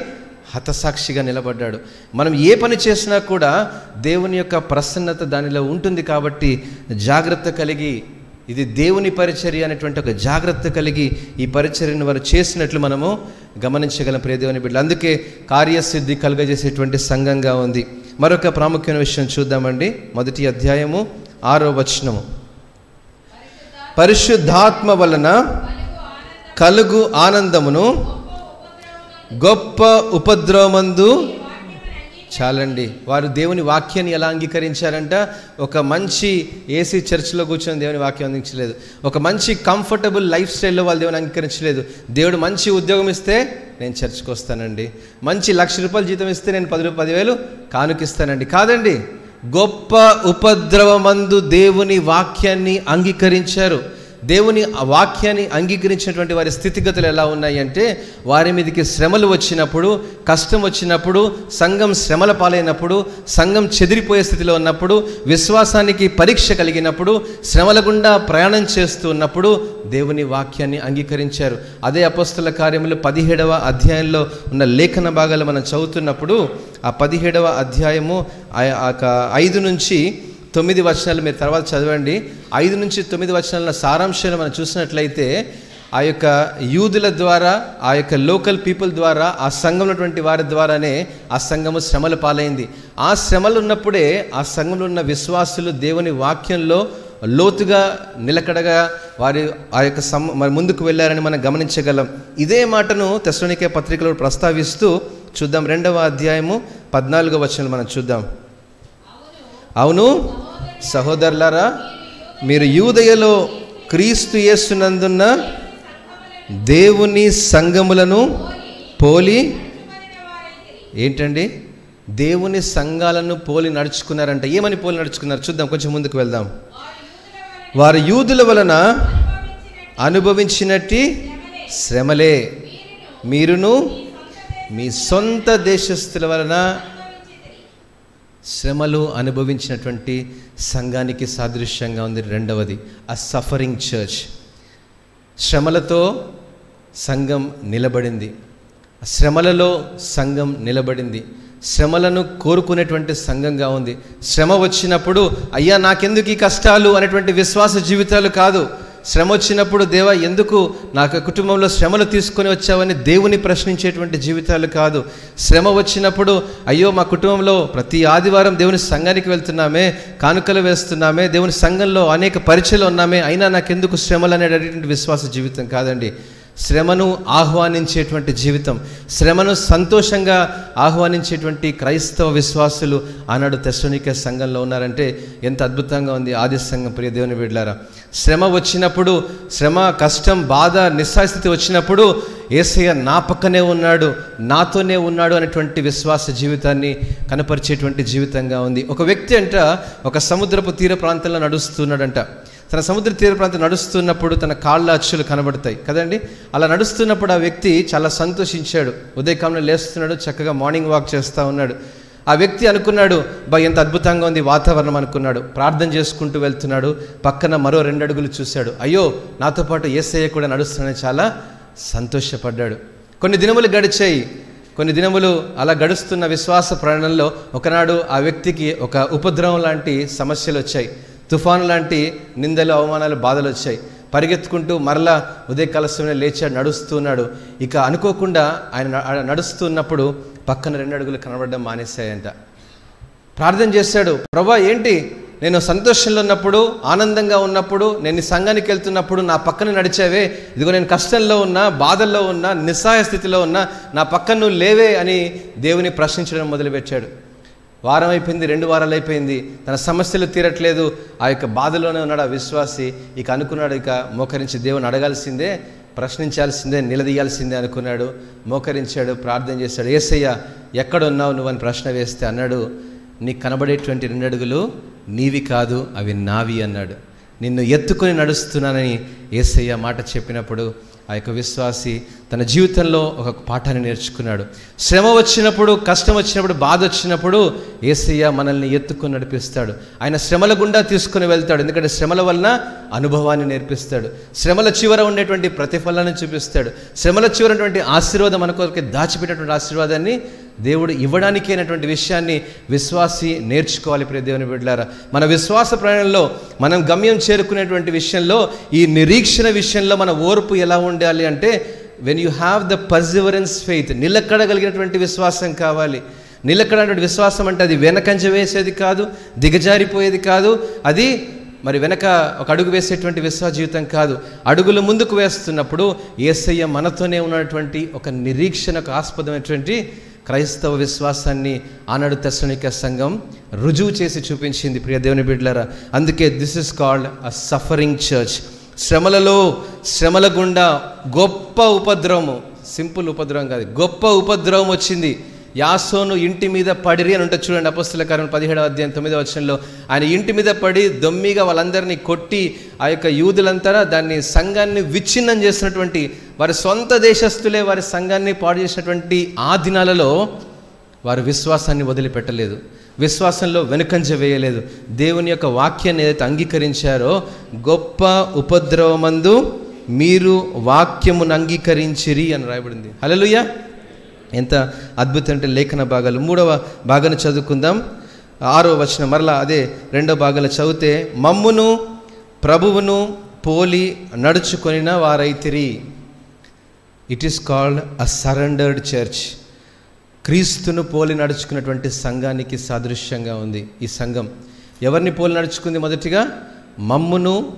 హతసాక్షిగా నిలబడ్డాడు. మనం ఏ పని చేసినా కూడా దేవుని యొక్క ప్రసన్నత దానిలో ఉంటుంది కాబట్టి జాగ్రత్త కలిగి ఇది దేవుని పరిచర్య అనేటువంటి ఒక జాగ్రత్త కలిగి ఈ పరిచర్యను వారు చేసినట్లు మనము గమనించగలం ప్రియదేవుని బిడ్డలు. అందుకే కార్యసిద్ధి కలుగజేసేటువంటి సంఘంగా ఉంది. మరొక ప్రాముఖ్యమైన విషయం చూద్దామండి. మొదటి అధ్యాయము ఆరో వచనము. పరిశుద్ధాత్మ వలన కలుగు ఆనందమును గొప్ప ఉపద్రవమందు చాలండి. వారు దేవుని వాక్యాన్ని ఎలా అంగీకరించారంట? ఒక మంచి ఏసీ చర్చ్లో కూర్చొని దేవుని వాక్యం అందించలేదు. ఒక మంచి కంఫర్టబుల్ లైఫ్ స్టైల్లో వాళ్ళు దేవుని అంగీకరించలేదు. దేవుడు మంచి ఉద్యోగం ఇస్తే నేను చర్చ్కి వస్తానండి. మంచి లక్ష రూపాయలు జీతం ఇస్తే నేను పది పదివేలు కానుకిస్తానండి కాదండి. గొప్ప ఉపద్రవమందు దేవుని వాక్యాన్ని అంగీకరించారు. దేవుని వాక్యాన్ని అంగీకరించినటువంటి వారి స్థితిగతులు ఎలా ఉన్నాయి అంటే వారి మీదకి శ్రమలు వచ్చినప్పుడు కష్టం వచ్చినప్పుడు సంఘం శ్రమల పాలైనప్పుడు సంఘం చెదిరిపోయే స్థితిలో ఉన్నప్పుడు విశ్వాసానికి పరీక్ష కలిగినప్పుడు శ్రమల గుండా ప్రయాణం చేస్తూ ఉన్నప్పుడు దేవుని వాక్యాన్ని అంగీకరించారు. అదే అపస్తుల కార్యములు పదిహేడవ అధ్యాయంలో ఉన్న లేఖన భాగాలు మనం చదువుతున్నప్పుడు ఆ పదిహేడవ అధ్యాయము ఆ యొక్క ఐదు నుంచి తొమ్మిది వచనాలు మీరు తర్వాత చదవండి. ఐదు నుంచి తొమ్మిది వచనాల సారాంశాన్ని మనం చూసినట్లయితే ఆ యొక్క యూదుల ద్వారా ఆ యొక్క లోకల్ పీపుల్ ద్వారా ఆ సంఘంలోటువంటి ఉన్నటువంటి వారి ద్వారానే ఆ సంఘము శ్రమలు పాలైంది. ఆ శ్రమలు ఉన్నప్పుడే ఆ సంఘంలో ఉన్న విశ్వాసులు దేవుని వాక్యంలో లోతుగా నిలకడగా వారి ఆ యొక్క సమ్ మరి ముందుకు వెళ్ళారని మనం గమనించగలం. ఇదే మాటను తెస్లోనికే పత్రికలో ప్రస్తావిస్తూ చూద్దాం. రెండవ అధ్యాయము పద్నాలుగో వచనం మనం చూద్దాం. అవును? సహోదరులారా మీరు యూదయలో క్రీస్తు యేసునందున్న దేవుని సంఘములను పోలి ఏంటండి? దేవుని సంఘాలను పోలి నడుచుకున్నారంట. ఏమని పోలి నడుచుకున్నారు? చూద్దాం కొంచెం ముందుకు వెళ్దాం. వారు యూదుల వలన అనుభవించినట్టి శ్రమలే. మీరును మీ సొంత దేశస్థుల వలన శ్రమలు అనుభవించినటువంటి సంఘానికి సాదృశ్యంగా ఉంది రెండవది ఆ సఫరింగ్ చర్చ్ శ్రమలతో సంఘం నిలబడింది. శ్రమలలో సంఘం నిలబడింది. శ్రమలను కోరుకునేటువంటి సంఘంగా ఉంది. శ్రమ వచ్చినప్పుడు అయ్యా నాకెందుకు ఈ కష్టాలు? అనేటువంటి విశ్వాస జీవితాలు కాదు. శ్రమ వచ్చినప్పుడు దేవా ఎందుకు నాకు కుటుంబంలో శ్రమలు తీసుకొని వచ్చావని దేవుని ప్రశ్నించేటువంటి జీవితాలు కాదు. శ్రమ వచ్చినప్పుడు అయ్యో మా కుటుంబంలో ప్రతి ఆదివారం దేవుని సంఘానికి వెళ్తున్నామే కానుకలు వేస్తున్నామే దేవుని సంఘంలో అనేక పరిచయలు ఉన్నామే అయినా నాకెందుకు శ్రమలు అనేటటువంటి విశ్వాస జీవితం కాదండి. శ్రమను ఆహ్వానించేటువంటి జీవితం శ్రమను సంతోషంగా ఆహ్వానించేటువంటి క్రైస్తవ విశ్వాసులు ఆనాడు తెస్సనిక సంఘంలో ఉన్నారంటే ఎంత అద్భుతంగా ఉంది ఆది సంఘం ప్రియ దేవుని బిడ్లారా శ్రమ వచ్చినప్పుడు శ్రమ కష్టం బాధ నిస్సాస్థితి వచ్చినప్పుడు ఏసయ్య నా పక్కనే ఉన్నాడు నాతోనే ఉన్నాడు అనేటువంటి విశ్వాస జీవితాన్ని కనపరిచేటువంటి జీవితంగా ఉంది. ఒక వ్యక్తి అంట ఒక సముద్రపు తీర ప్రాంతంలో నడుస్తున్నాడంట. తన సముద్ర తీర ప్రాంతం నడుస్తున్నప్పుడు తన కాళ్ళ అచ్చులు కనబడతాయి. కదండి? అలా నడుస్తున్నప్పుడు ఆ వ్యక్తి చాలా సంతోషించాడు. ఉదయకాలంలో లేస్తున్నాడు చక్కగా మార్నింగ్ వాక్ చేస్తూ ఉన్నాడు. ఆ వ్యక్తి అనుకున్నాడు బా ఎంత అద్భుతంగా ఉంది వాతావరణం అనుకున్నాడు. ప్రార్థన చేసుకుంటూ వెళ్తున్నాడు. పక్కన మరో రెండు అడుగులు చూశాడు. అయ్యో నాతో పాటు ఏసయ్య కూడా నడుస్తున్నాడని చాలా సంతోషపడ్డాడు. కొన్ని దినములు గడిచాయి. కొన్ని దినములు అలా గడుస్తున్న విశ్వాస ప్రయాణంలో ఒకనాడు ఆ వ్యక్తికి ఒక ఉపద్రవం లాంటి సమస్యలు వచ్చాయి. తుఫాను లాంటి నిందలు అవమానాలు బాధలు వచ్చాయి. పరిగెత్తుకుంటూ మరలా ఉదయకాల సమయంలో లేచాడు నడుస్తున్నాడు ఇక అనుకోకుండా ఆయన నడుస్తున్నప్పుడు పక్కన రెండు అడుగులు కనబడడం మానేశాయంట. ప్రార్థన చేశాడు ప్రభా ఏంటి? నేను సంతోషంలో ఉన్నప్పుడు ఆనందంగా ఉన్నప్పుడు నేను సంఘానికి వెళ్తున్నప్పుడు నా పక్కన నడిచావే. ఇదిగో నేను కష్టంలో ఉన్నా బాధల్లో ఉన్నా నిస్సహాయ స్థితిలో ఉన్నా నా పక్కన నువ్వు లేవే అని దేవుని ప్రశ్నించడం మొదలుపెట్టాడు. వారం అయిపోయింది రెండు వారాలు అయిపోయింది. తన సమస్యలు తీరట్లేదు. ఆ యొక్క బాధలోనే ఉన్నాడు ఆ విశ్వాసి. ఇక అనుకున్నాడు ఇక మోకరించి దేవుని అడగాల్సిందే ప్రశ్నించాల్సిందే నిలదీయాల్సిందే అనుకున్నాడు. మోకరించాడు ప్రార్థన చేశాడు. ఏసయ్య ఎక్కడున్నావు నువ్వు అని ప్రశ్న వేస్తే అన్నాడు. నీకు కనబడేటువంటి రెండు అడుగులు నీవి కాదు అవి నావి అన్నాడు. నిన్ను ఎత్తుకొని నడుస్తున్నానని ఏసయ్య మాట చెప్పినప్పుడు ఆ యొక్క విశ్వాసి తన జీవితంలో ఒక పాఠాన్ని నేర్చుకున్నాడు. శ్రమ వచ్చినప్పుడు కష్టం వచ్చినప్పుడు బాధ వచ్చినప్పుడు ఏసయ్య మనల్ని ఎత్తుకొని నడిపిస్తాడు. ఆయన శ్రమల గుండా తీసుకుని వెళ్తాడు. ఎందుకంటే శ్రమల వలన అనుభవాన్ని నేర్పిస్తాడు. శ్రమల చివర ఉండేటువంటి ప్రతిఫలాన్ని చూపిస్తాడు. శ్రమల చివర ఉన్నటువంటి ఆశీర్వాదం మన కొరకు దాచిపెట్టినటువంటి ఆశీర్వాదాన్ని దేవుడు ఇవ్వడానికి అయినటువంటి విషయాన్ని విశ్వాసి నేర్చుకోవాలి ప్రియ దేవుని బిడ్డారా మన విశ్వాస ప్రయాణంలో మనం గమ్యం చేరుకునేటువంటి విషయంలో ఈ నిరీక్షణ విషయంలో మన ఓర్పు ఎలా ఉండాలి అంటే when you have the perseverance faith నిలకడగలిగినటువంటి విశ్వాసం కావాలి. నిలకడటువంటి విశ్వాసం అంటే అది వెనకంజ వేసేది కాదు దిగజారిపోయేది కాదు అది మరి వెనక ఒక అడుగు వేసేటువంటి విశ్వాస జీవితం కాదు. అడుగులు ముందుకు వేస్తున్నప్పుడు ఏసయ్య మనతోనే ఉన్నటువంటి ఒక నిరీక్షణకు ఆస్పదమైనటువంటి క్రైస్తవ విశ్వాసాన్ని ఆనాడు తెస్సనిక సంఘం రుజువు చేసి చూపించింది ప్రియ దేవుని బిడ్డలారా. అందుకే this is called a suffering church శ్రమలలో శ్రమల గుండా గొప్ప ఉపద్రవము సింపుల్ ఉపద్రవం కాదు గొప్ప ఉపద్రవం వచ్చింది. యాసోను ఇంటి మీద పడిరి అని ఉంటుంది చూడండి అపస్తుల కారణం పదిహేడవ అధ్యాయం తొమ్మిదవ వచనంలో. ఆయన ఇంటి మీద పడి దొమ్మిగా వాళ్ళందరినీ కొట్టి ఆ యొక్క యూదులంతా దాన్ని సంఘాన్ని విచ్ఛిన్నం చేసినటువంటి వారి సొంత దేశస్తులే వారి సంఘాన్ని పాడు చేసినటువంటి ఆ దినాలలో వారు విశ్వాసాన్ని వదిలిపెట్టలేదు. విశ్వాసంలో వెనుకంజ వేయలేదు. దేవుని యొక్క వాక్యాన్ని ఏదైతే అంగీకరించారో గొప్ప ఉపద్రవమందు మీరు వాక్యమును అంగీకరించిరి అని రాయబడింది. హల్లెలూయా! ఎంత అద్భుతం అంటే లేఖన భాగాలు. మూడవ భాగాన్ని చదువుకుందాం. ఆరో వచనం మరలా అదే రెండో భాగాలు చదివితే మమ్మును ప్రభువును పోలి నడుచుకొనిన వారైతిరి. It is called a surrendered church క్రీస్తును పోలి నడుచుకున్నటువంటి సంఘానికి సాదృశ్యంగా ఉంది ఈ సంఘం. ఎవరిని పోలి నడుచుకుంది మొదటిగా? మమ్మును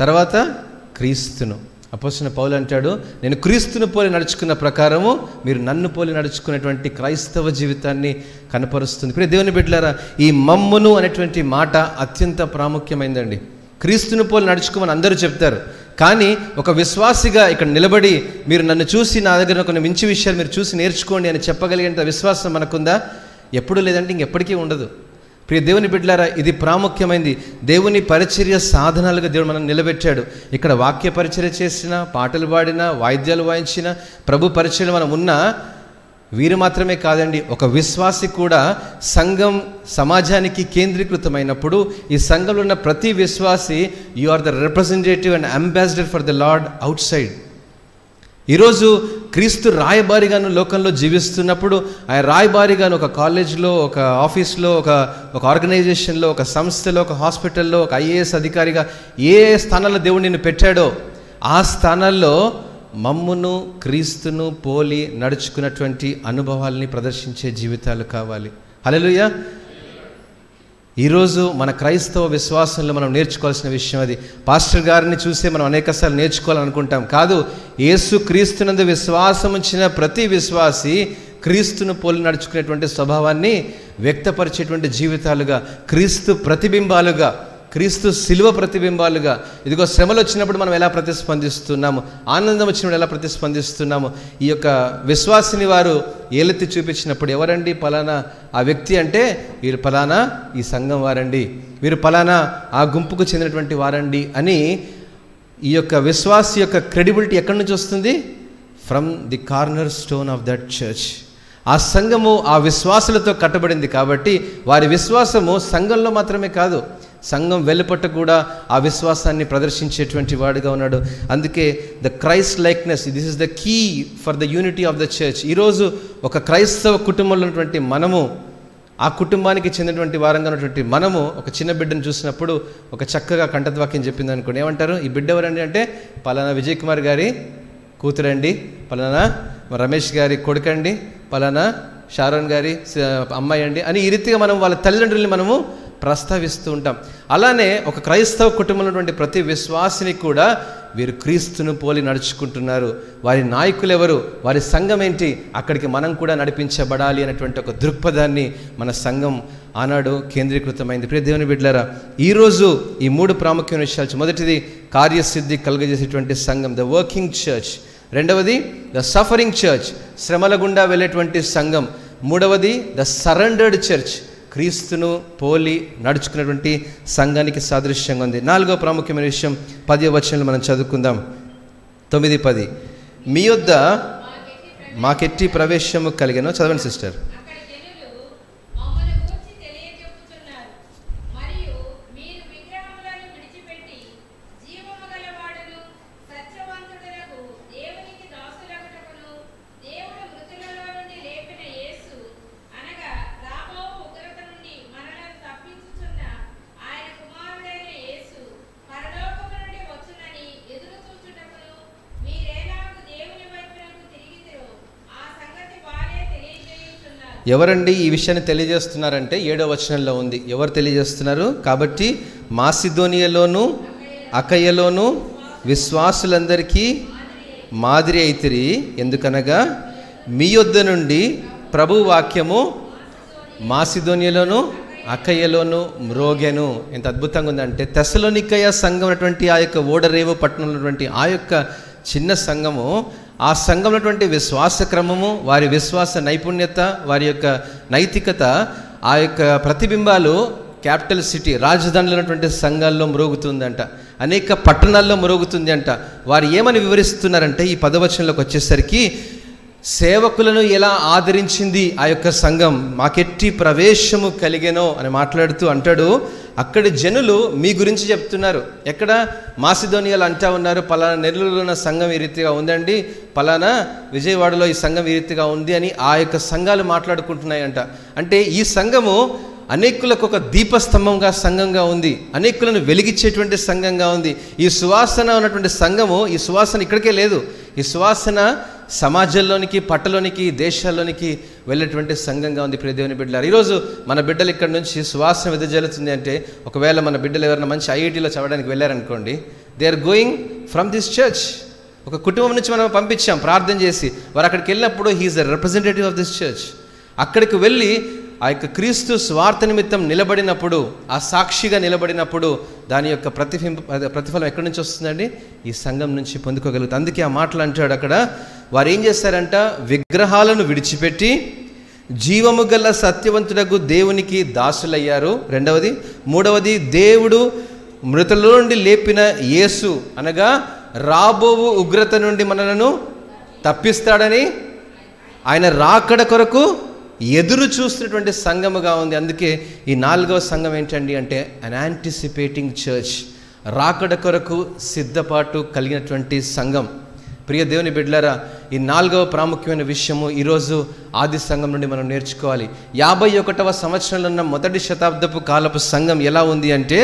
తర్వాత క్రీస్తును. అపోసిన పౌలు అంటాడు నేను క్రీస్తును పోలి నడుచుకున్న ప్రకారము మీరు నన్ను పోలి నడుచుకునేటువంటి క్రైస్తవ జీవితాన్ని కనపరుస్తుంది. ఇప్పుడు దేవుని బిడ్డలారా ఈ మమ్మును అనేటువంటి మాట అత్యంత ప్రాముఖ్యమైందండి. క్రీస్తును పోలి నడుచుకోమని అందరూ చెప్తారు కానీ ఒక విశ్వాసిగా ఇక్కడ నిలబడి మీరు నన్ను చూసి నా దగ్గర కొన్ని మించి విషయాలు మీరు చూసి నేర్చుకోండి అని చెప్పగలిగేంత విశ్వాసం మనకుందా? ఎప్పుడు లేదంటే ఇంకెప్పటికీ ఉండదు. ప్రియ దేవుని బిడ్డలారా ఇది ప్రాముఖ్యమైంది. దేవుని పరిచర్య సాధనాలుగా దేవుడు మనం నిలబెట్టాడు. ఇక్కడ వాక్య పరిచర్య చేసిన పాటలు పాడిన వాయిద్యాలు వాయించిన ప్రభు పరిచయం మనం ఉన్నా వీరు మాత్రమే కాదండి. ఒక విశ్వాసి కూడా సంఘం సమాజానికి కేంద్రీకృతమైనప్పుడు ఈ సంఘంలో ఉన్న ప్రతి విశ్వాసి you are the representative and ambassador for the Lord out side ఈరోజు క్రీస్తు రాయబారిగాను లోకంలో జీవిస్తున్నప్పుడు ఆయన రాయబారిగాను ఒక కాలేజ్లో ఒక ఆఫీస్లో ఒక ఒక ఆర్గనైజేషన్లో ఒక సంస్థలో ఒక హాస్పిటల్లో ఒక ఐఏఎస్ అధికారిగా ఏ స్థానంలో దేవుడు నిన్ను పెట్టాడో ఆ స్థానాల్లో మమ్మును క్రీస్తును పోలి నడుచుకున్నటువంటి అనుభవాల్ని ప్రదర్శించే జీవితాలు కావాలి. హల్లెలూయా! ఈరోజు మన క్రైస్తవ విశ్వాసంలో మనం నేర్చుకోవాల్సిన విషయం అది. పాస్టర్ గారిని చూసే మనం అనేకసార్లు నేర్చుకోవాలనుకుంటాం. కాదు యేసు క్రీస్తునందు విశ్వాసం ఉంచిన ప్రతి విశ్వాసి క్రీస్తును పోలి నడుచుకునేటువంటి స్వభావాన్ని వ్యక్తపరిచేటువంటి జీవితాలుగా క్రీస్తు ప్రతిబింబాలుగా క్రీస్తు శిలువ ప్రతిబింబాలుగా. ఇదిగో శ్రమలు వచ్చినప్పుడు మనం ఎలా ప్రతిస్పందిస్తున్నాము? ఆనందం వచ్చినప్పుడు ఎలా ప్రతిస్పందిస్తున్నాము? ఈ యొక్క విశ్వాసిని వారు ఏలెత్తి చూపించినప్పుడు ఎవరండి పలానా? ఆ వ్యక్తి అంటే వీరు పలానా ఈ సంఘం వారండి. వీరు పలానా ఆ గుంపుకు చెందినటువంటి వారండి అని ఈ యొక్క విశ్వాసి యొక్క క్రెడిబిలిటీ ఎక్కడి నుంచి వస్తుంది? From the corner stone of that church. ఆ సంఘము ఆ విశ్వాసులతో కట్టబడింది కాబట్టి వారి విశ్వాసము సంఘంలో మాత్రమే కాదు. సంఘం వెలుపట కూడా ఆ విశ్వాసాన్ని ప్రదర్శించేటువంటి వాడుగా ఉన్నాడు. అందుకే the Christ likeness this is the key for the unity of the church ఈరోజు ఒక క్రైస్తవ కుటుంబంలో ఉన్నటువంటి మనము ఆ కుటుంబానికి చెందినటువంటి వారంగా ఉన్నటువంటి మనము ఒక చిన్న బిడ్డను చూసినప్పుడు ఒక చక్కగా కంఠద్వాక్యం చెప్పింది అనుకోండి. ఏమంటారు? ఈ బిడ్డ ఎవరండి అంటే? పలానా విజయ్ కుమార్ గారి కూతురండి పలానా రమేష్ గారి కొడుకండి పలానా షారోన్ గారి అమ్మాయి అండి అని ఈ రీతిగా మనం వాళ్ళ తల్లిదండ్రుల్ని మనము ప్రస్తావిస్తూ ఉంటాం. అలానే ఒక క్రైస్తవ కుటుంబంలో ఉన్నటువంటి ప్రతి విశ్వాసిని కూడా వీరు క్రీస్తును పోలి నడుచుకుంటున్నారు. వారి నాయకులు ఎవరు వారి సంఘం ఏంటి? అక్కడికి మనం కూడా నడిపించబడాలి అనేటువంటి ఒక దృక్పథాన్ని మన సంఘం ఆనాడు కేంద్రీకృతమైంది. ప్రియ దేవుని బిడ్డలారా ఈరోజు ఈ మూడు ప్రాముఖ్యమైన విషయాలు మొదటిది కార్యసిద్ధి కలుగజేసేటువంటి సంఘం ద వర్కింగ్ చర్చ్ రెండవది ద సఫరింగ్ చర్చ్ శ్రమల గుండా వెళ్ళేటువంటి సంఘం. మూడవది ద సరెండర్డ్ చర్చ్ క్రీస్తును పోలి నడుచుకున్నటువంటి సంఘానికి సాదృశ్యంగా ఉంది. నాలుగో ప్రాముఖ్యమైన విషయం పది వచనంలో మనం చదువుకుందాం. తొమ్మిది పది. మీ యొద్ద మాకెట్టి ప్రవేశము కలిగాను చదవండి సిస్టర్ అక్కడి జనులు మమ్మల్ని గూర్చి తెలియజెప్పుచున్నారు మరియు మీరు విగ్రహములను విడిచిపెట్టి జీవము గలవాడును సత్యవంతుడునకు దేవునికి దాసులగుటకును దేవుడు మృతులలో నుండి లేపిన యేసు అనగా రాబో ఉగ్రత నుండి మనలను తప్పించుచున్న ఆయన కుమారుడైన యేసు పరలోకము నుండి వచ్చునని ఎదురు చూచుటకును మీరేలాగు దేవుని వైపునకు తిరిగితిరో ఆ సంగతి వారే తెలియజేయుచున్నారు ఎవరండి ఈ విషయాన్ని తెలియజేస్తున్నారంటే ఏడో వచనంలో ఉంది. ఎవరు తెలియజేస్తున్నారు? కాబట్టి మాసిధోనియలోను అకయ్యలోను విశ్వాసులందరికీ మాదిరి అయితిరి. ఎందుకనగా మీ యొద్ద నుండి ప్రభు వాక్యము మాసిధోనియలోను అకయ్యలోను మ్రోగెను. ఎంత అద్భుతంగా ఉందంటే తెసలోనికయ సంఘం అటువంటి ఆ యొక్క ఓడరేవు పట్టణంలో ఉన్నటువంటి ఆ యొక్క చిన్న సంఘము ఆ సంఘంలోటువంటి ఉన్నటువంటి విశ్వాస క్రమము వారి విశ్వాస నైపుణ్యత వారి యొక్క నైతికత ఆ యొక్క ప్రతిబింబాలు క్యాపిటల్ సిటీ రాజధానిలో ఉన్నటువంటి సంఘాల్లో మ్రోగుతుందంట. అనేక పట్టణాల్లో మ్రోగుతుంది అంట వారు ఏమని వివరిస్తున్నారంటే ఈ పదవచనంలోకి వచ్చేసరికి సేవకులను ఎలా ఆదరించింది ఆ యొక్క సంఘం? మాకెట్టి ప్రవేశము కలిగెనో అని మాట్లాడుతూ అంటాడు అక్కడి జనులు మీ గురించి చెప్తున్నారు. ఎక్కడ? మాసిధోనియాలు అంటా ఉన్నారు పలానా నెల్లూరులో ఉన్న సంఘం ఈ రీతిగా ఉందండి పలానా విజయవాడలో ఈ సంఘం ఈ రీతిగా ఉంది అని ఆ యొక్క సంఘాలు మాట్లాడుకుంటున్నాయంట. అంటే ఈ సంఘము అనేకులకు ఒక దీపస్తంభంగా సంఘంగా ఉంది అనేకులను వెలిగించేటువంటి సంఘంగా ఉంది. ఈ సువాసన ఉన్నటువంటి సంఘము ఈ సువాసన ఇక్కడికే లేదు. ఈ సువాసన సమాజంలోనికి పట్టలోనికి దేశాల్లోనికి వెళ్ళేటువంటి సంఘంగా ఉంది ప్రియ దేవుని బిడ్డలారు. ఈరోజు మన బిడ్డలు ఇక్కడ నుంచి సువాసన వెదజల్లుతుంది అంటే ఒకవేళ మన బిడ్డలు ఎవరైనా మంచి ఐఐటీలో చదవడానికి వెళ్ళారనుకోండి they are going from this church ఒక కుటుంబం నుంచి మనం పంపించాం ప్రార్థన చేసి వారు అక్కడికి వెళ్ళినప్పుడు he is the representative of this church అక్కడికి వెళ్ళి ఆ యొక్క క్రీస్తు స్వార్థ నిమిత్తం నిలబడినప్పుడు ఆ సాక్షిగా నిలబడినప్పుడు దాని యొక్క ప్రతిఫింప ప్రతిఫలం ఎక్కడి నుంచి వస్తుందండి? ఈ సంఘం నుంచి పొందుకోగలుగుతుంది అందుకే ఆ మాటలు అంటాడు అక్కడ వారు ఏం చేస్తారంట? విగ్రహాలను విడిచిపెట్టి జీవము గల సత్యవంతుడకు దేవునికి దాసులయ్యారు. రెండవది. మూడవది దేవుడు మృతుల నుండి లేపిన యేసు అనగా రాబోవు ఉగ్రత నుండి మనలను తప్పిస్తాడని ఆయన రాకడ కొరకు ఎదురు చూస్తున్నటువంటి సంఘముగా ఉంది. అందుకే ఈ నాలుగవ సంఘం ఏంటండి అంటే అన్ యాంటిసిపేటింగ్ చర్చ్ రాకడ కొరకు సిద్ధపాటు కలిగినటువంటి సంఘం. ప్రియ దేవుని బిడ్డలారా ఈ నాలుగవ ప్రాముఖ్యమైన విషయము ఈరోజు ఆది సంఘం నుండి మనం నేర్చుకోవాలి. యాభై ఒకటవ సంవత్సరంలో ఉన్న మొదటి శతాబ్దపు కాలపు సంఘం ఎలా ఉంది అంటే